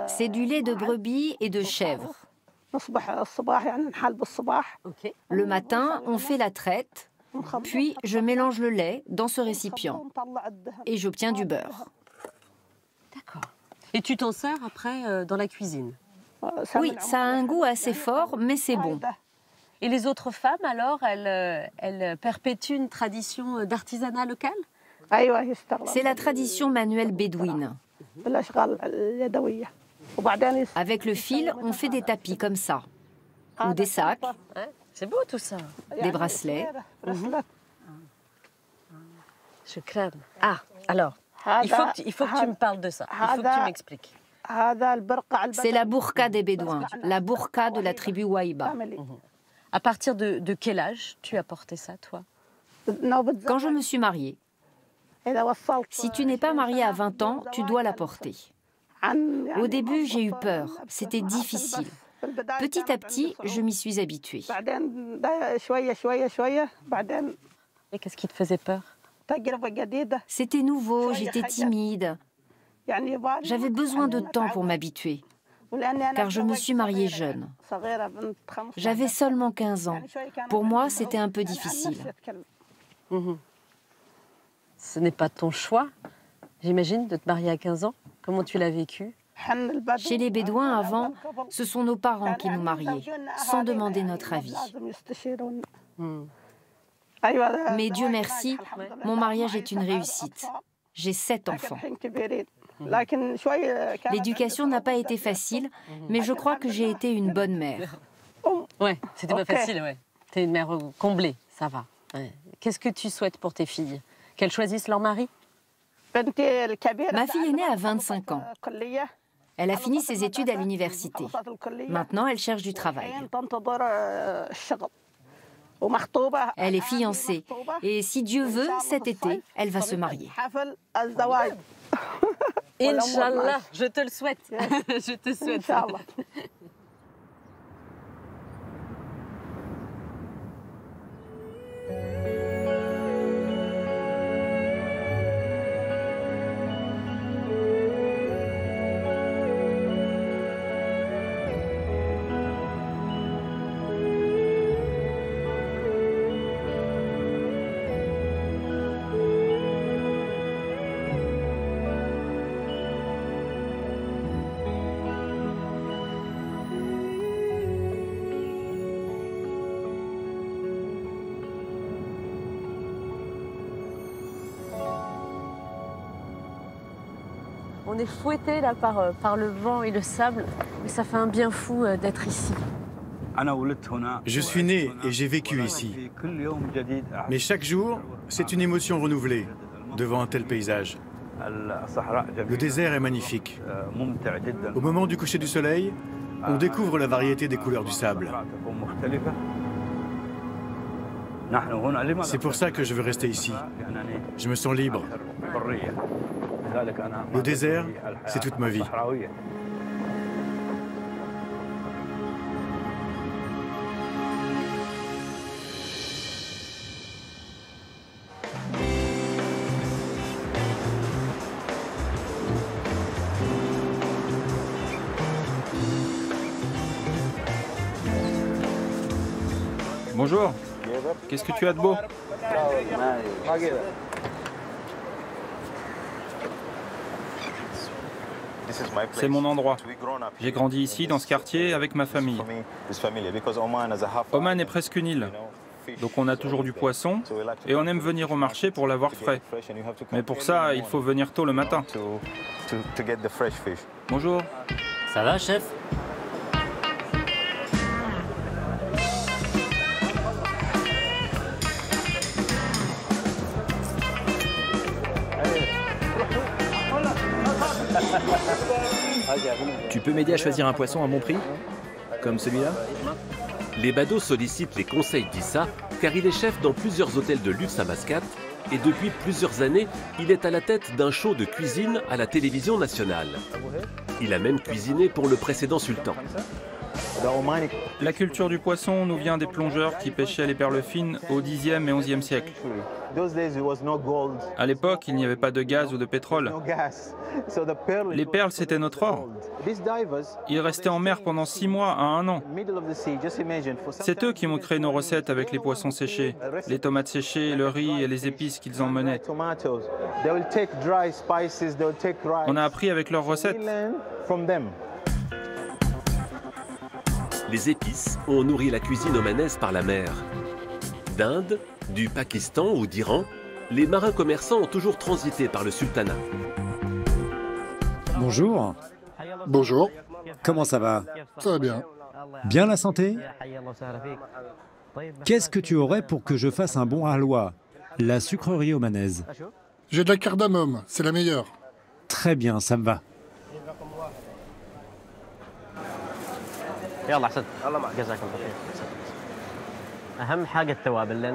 S17: C'est du lait de brebis et de chèvre. Le matin, on fait la traite, puis je mélange le lait dans ce récipient et j'obtiens du beurre.
S1: D'accord. Et tu t'en sers après euh, dans la cuisine
S17: Oui, ça a un goût assez fort, mais c'est bon.
S1: Et les autres femmes, alors, elles, euh, elles perpétuent une tradition euh, d'artisanat local?
S17: C'est la tradition manuelle bédouine. Avec le fil, on fait des tapis comme ça. Ou des sacs.
S1: C'est beau tout ça.
S17: Des bracelets.
S1: Je crème. Ah, alors, il faut, que tu, il faut que tu me parles de ça. Il faut que tu m'expliques.
S17: C'est la burqa des Bédouins, la burqa de la tribu Waïba.
S1: À partir de, de quel âge tu as porté ça, toi
S17: Quand je me suis mariée. Si tu n'es pas mariée à 20 ans, tu dois la porter. Au début, j'ai eu peur. C'était difficile. Petit à petit, je m'y suis habituée.
S1: Et qu'est-ce qui te faisait peur?
S17: C'était nouveau, j'étais timide. J'avais besoin de temps pour m'habituer, car je me suis mariée jeune. J'avais seulement 15 ans. Pour moi, c'était un peu difficile.
S1: Mhm. Ce n'est pas ton choix, j'imagine, de te marier à 15 ans? Comment tu l'as vécu?
S17: Chez les Bédouins, avant, ce sont nos parents qui nous mariaient, sans demander notre avis.
S1: Hmm.
S17: Mais Dieu merci, mon mariage est une réussite. J'ai sept enfants. L'éducation n'a pas été facile, mais je crois que j'ai été une bonne mère.
S1: Ouais, c'était pas facile, ouais. T'es une mère comblée, ça va. Ouais. Qu'est-ce que tu souhaites pour tes filles? Qu'elles choisissent leur mari?
S17: Ma fille aînée a 25 ans. Elle a fini ses études à l'université. Maintenant, elle cherche du travail. Elle est fiancée. Et si Dieu veut, cet été, elle va se marier.
S1: Inch'Allah, *laughs* *laughs* je te le souhaite. *laughs* je te souhaite. On est fouetté là par, euh, par le vent et le sable, mais ça fait un bien fou euh, d'être ici.
S4: Je suis né et j'ai vécu ici. Mais chaque jour, c'est une émotion renouvelée devant un tel paysage. Le désert est magnifique. Au moment du coucher du soleil, on découvre la variété des couleurs du sable. C'est pour ça que je veux rester ici. Je me sens libre. Le désert, c'est toute ma vie.
S7: Bonjour. Qu'est-ce que tu as de beau? C'est mon endroit. J'ai grandi ici, dans ce quartier, avec ma famille. Oman est presque une île. Donc on a toujours du poisson et on aime venir au marché pour l'avoir frais. Mais pour ça, il faut venir tôt le matin. Bonjour.
S10: Ça va, chef?
S13: Tu peux m'aider à choisir un poisson à bon prix Comme celui-là
S3: Les badauds sollicitent les conseils d'Issa car il est chef dans plusieurs hôtels de luxe à Mascate et depuis plusieurs années, il est à la tête d'un show de cuisine à la télévision nationale. Il a même cuisiné pour le précédent sultan.
S7: La culture du poisson nous vient des plongeurs qui pêchaient les perles fines au Xe et XIe siècle. À l'époque, il n'y avait pas de gaz ou de pétrole. Les perles, c'était notre or. Ils restaient en mer pendant six mois à un an. C'est eux qui ont créé nos recettes avec les poissons séchés, les tomates séchées, le riz et les épices qu'ils emmenaient. On a appris avec leurs recettes.
S3: Les épices ont nourri la cuisine omanaise par la mer. D'Inde, du Pakistan ou d'Iran, les marins commerçants ont toujours transité par le sultanat.
S8: Bonjour.
S22: Bonjour.
S8: Comment ça va?
S22: Ça va bien.
S8: Bien la santé? Qu'est-ce que tu aurais pour que je fasse un bon halwa, la sucrerie omanaise?
S22: J'ai de la cardamome, c'est la meilleure.
S8: Très bien, ça me va.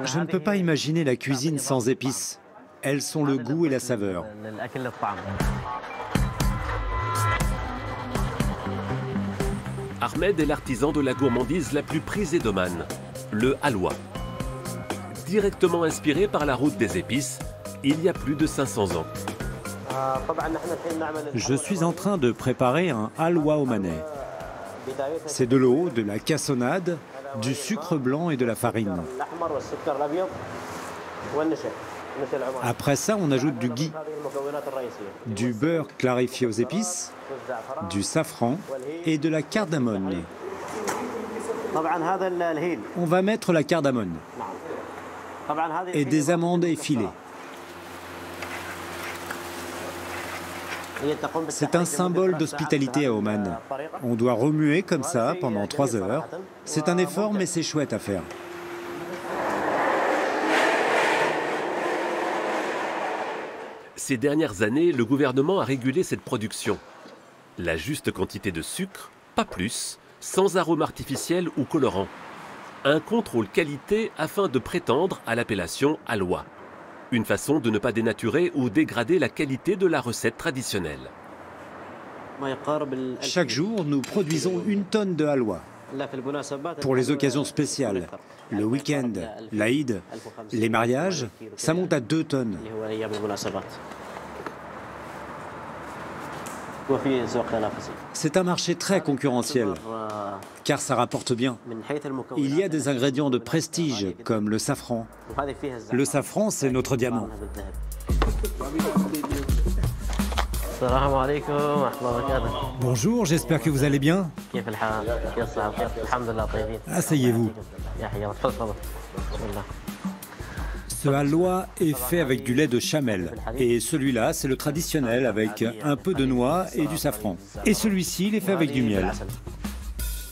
S8: Je ne peux pas imaginer la cuisine sans épices. Elles sont le goût et la saveur.
S3: Ahmed est l'artisan de la gourmandise la plus prisée d'Oman, le halwa. Directement inspiré par la route des épices, il y a plus de 500 ans.
S8: Je suis en train de préparer un halwa omanais. C'est de l'eau, de la cassonade, du sucre blanc et de la farine. Après ça, on ajoute du ghee, du beurre clarifié aux épices, du safran et de la cardamone. On va mettre la cardamone et des amandes effilées. C'est un symbole d'hospitalité à Oman. On doit remuer comme ça pendant trois heures. C'est un effort, mais c'est chouette à faire.
S3: Ces dernières années, le gouvernement a régulé cette production. La juste quantité de sucre, pas plus, sans arôme artificiel ou colorant. Un contrôle qualité afin de prétendre à l'appellation halwa. Une façon de ne pas dénaturer ou dégrader la qualité de la recette traditionnelle.
S8: Chaque jour, nous produisons une tonne de halwa. Pour les occasions spéciales, le week-end, l'Aïd, les mariages, ça monte à deux tonnes. C'est un marché très concurrentiel, car ça rapporte bien. Il y a des ingrédients de prestige, comme le safran. Le safran, c'est notre diamant. Bonjour, j'espère que vous allez bien. Asseyez-vous. Ce halwa est fait avec du lait de chamel. Et celui-là, c'est le traditionnel avec un peu de noix et du safran. Et celui-ci, il est fait avec du miel.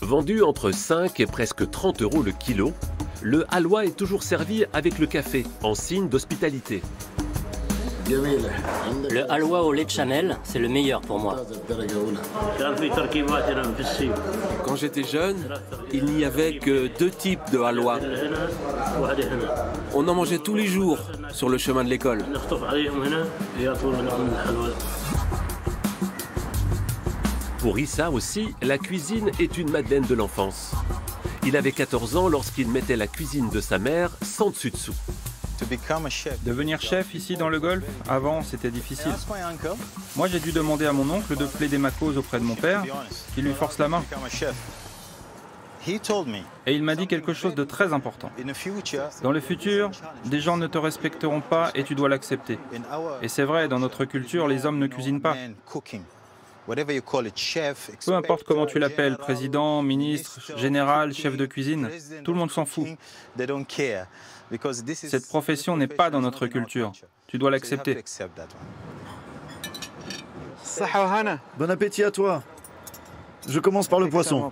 S3: Vendu entre 5 et presque 30 euros le kilo, le halwa est toujours servi avec le café, en signe d'hospitalité.
S10: Le halwa au lait de Chanel, c'est le meilleur pour moi.
S12: Quand j'étais jeune, il n'y avait que deux types de halwa. On en mangeait tous les jours sur le chemin de l'école.
S3: Pour Issa aussi, la cuisine est une Madeleine de l'enfance. Il avait 14 ans lorsqu'il mettait la cuisine de sa mère sans dessus-dessous.
S7: Devenir chef ici dans le Golfe, avant c'était difficile. Moi j'ai dû demander à mon oncle de plaider ma cause auprès de mon père, qui lui force la main. Et il m'a dit quelque chose de très important. Dans le futur, des gens ne te respecteront pas et tu dois l'accepter. Et c'est vrai, dans notre culture, les hommes ne cuisinent pas. Peu importe comment tu l'appelles, président, ministre, général, chef de cuisine, tout le monde s'en fout. Cette profession n'est pas dans notre culture. Tu dois l'accepter.
S11: Bon appétit à toi. Je commence par le poisson.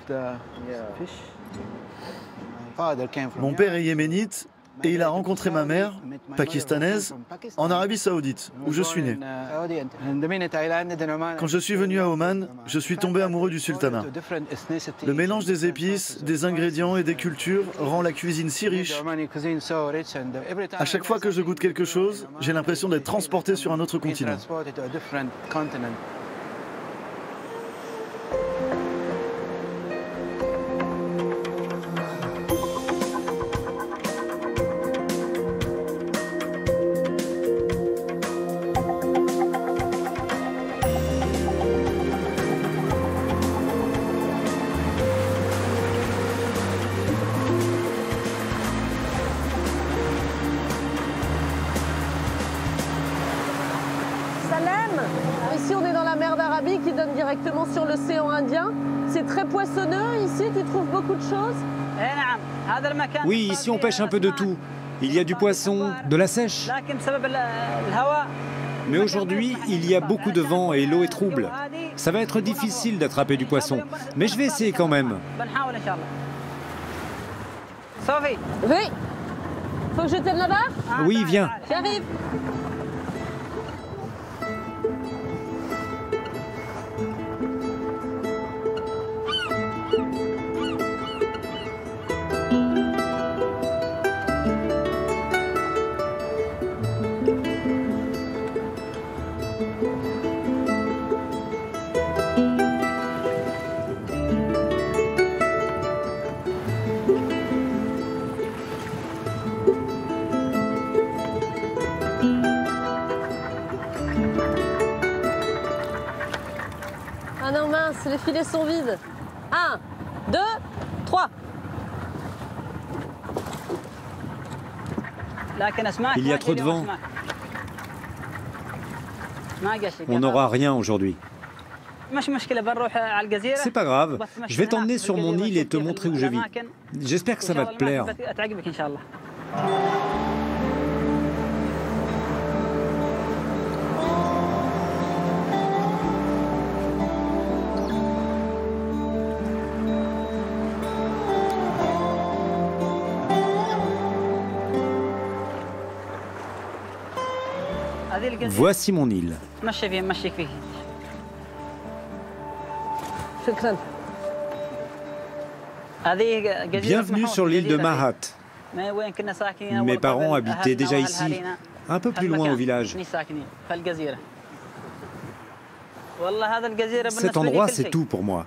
S11: Mon père est yéménite et il a rencontré ma mère, pakistanaise, en Arabie Saoudite, où je suis né. Quand je suis venu à Oman, je suis tombé amoureux du sultanat. Le mélange des épices, des ingrédients et des cultures rend la cuisine si riche. À chaque fois que je goûte quelque chose, j'ai l'impression d'être transporté sur un autre continent.
S8: Oui, ici, on pêche un peu de tout. Il y a du poisson, de la sèche. Mais aujourd'hui, il y a beaucoup de vent et l'eau est trouble. Ça va être difficile d'attraper du poisson, mais je vais essayer quand même.
S1: Oui Faut que je t'aide là-bas
S8: Oui, viens.
S1: J'arrive sont vides. 1, 2, 3.
S8: Il y a trop de vent. On n'aura rien aujourd'hui. C'est pas grave. Je vais t'emmener sur mon île et te montrer où je vis. J'espère que ça va te plaire. Voici mon île. Bienvenue sur l'île de Mahat. Mes parents habitaient déjà ici, un peu plus loin au village. Cet endroit, c'est tout pour moi.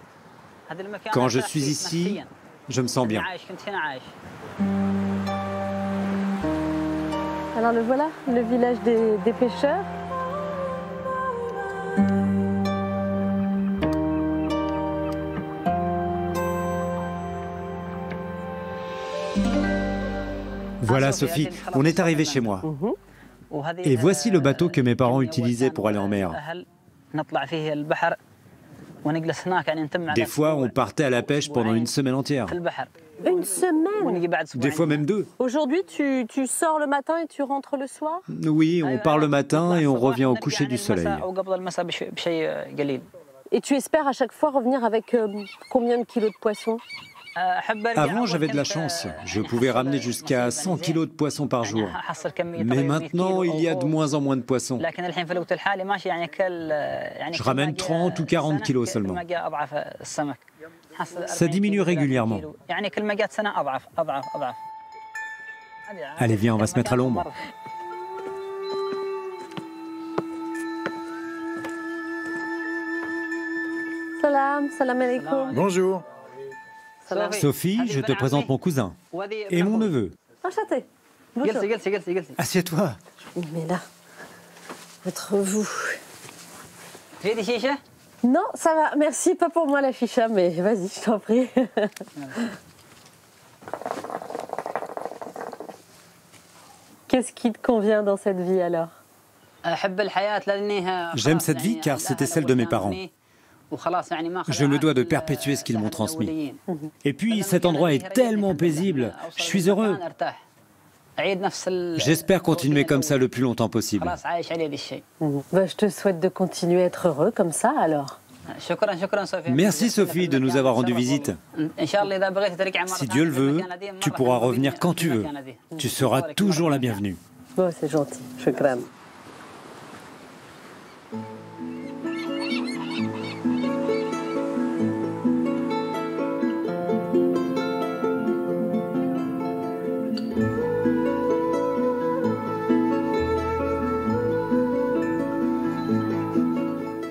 S8: Quand je suis ici, je me sens bien.
S1: Alors le voilà, le village des, des pêcheurs.
S8: Voilà Sophie, on est arrivé chez moi. Et voici le bateau que mes parents utilisaient pour aller en mer. Des fois, on partait à la pêche pendant une semaine entière.
S1: Une semaine
S8: Des fois même deux.
S1: Aujourd'hui, tu, tu sors le matin et tu rentres le soir
S8: Oui, on part le matin et on revient au coucher du soleil.
S1: Et tu espères à chaque fois revenir avec euh, combien de kilos de poissons?
S8: Avant, j'avais de la chance. Je pouvais ramener jusqu'à 100 kilos de poissons par jour. *laughs* Mais maintenant, il y a de moins en moins de poissons. Je ramène 30 ou 40 kilos seulement. Ça diminue régulièrement. Allez, viens, on va se mettre à l'ombre.
S1: Salam, salam alaikum.
S4: Bonjour.
S8: Sophie, je te présente mon cousin et mon neveu.
S1: Enchanté.
S8: Assieds-toi.
S1: Mets là. Entre vous. Non, ça va. Merci. Pas pour moi la chicha, mais vas-y, je t'en prie. *laughs* Qu'est-ce qui te convient dans cette vie alors?
S8: J'aime cette vie car c'était celle de mes parents. Je me dois de perpétuer ce qu'ils m'ont transmis. Et puis cet endroit est tellement paisible. Je suis heureux. J'espère continuer comme ça le plus longtemps possible.
S1: Bah, je te souhaite de continuer à être heureux comme ça alors.
S8: Merci Sophie de nous avoir rendu visite. Si Dieu le veut, tu pourras revenir quand tu veux. Tu seras toujours la bienvenue.
S1: Oh, c'est gentil, je crame.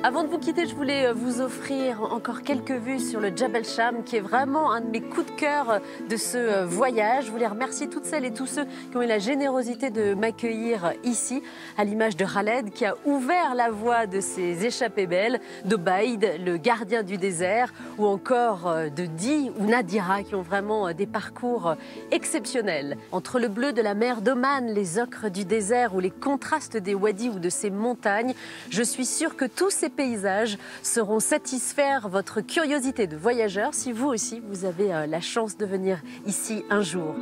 S1: Avant de vous quitter, je voulais euh, vous offrir encore quelques vues sur le Jabal Sham, qui est vraiment un de mes coups de cœur euh, de ce euh, voyage. Je voulais remercier toutes celles et tous ceux qui ont eu la générosité de m'accueillir ici, à l'image de Khaled, qui a ouvert la voie de ces échappées belles, d'Obaïd, le gardien du désert, ou encore de Di ou Nadira, qui ont vraiment des parcours exceptionnels. Entre le bleu de la mer d'Oman, les ocres du désert ou les contrastes des wadis ou de ces montagnes, je suis sûre que tous ces paysages seront satisfaire votre curiosité de voyageur si vous aussi vous avez euh, la chance de venir ici un jour.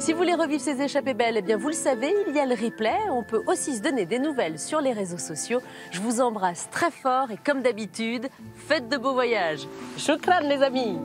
S1: Si vous voulez revivre ces échappées belles, eh bien vous le savez, il y a le replay. On peut aussi se donner des nouvelles sur les réseaux sociaux. Je vous embrasse très fort et comme d'habitude, faites de beaux voyages. Shukran les amis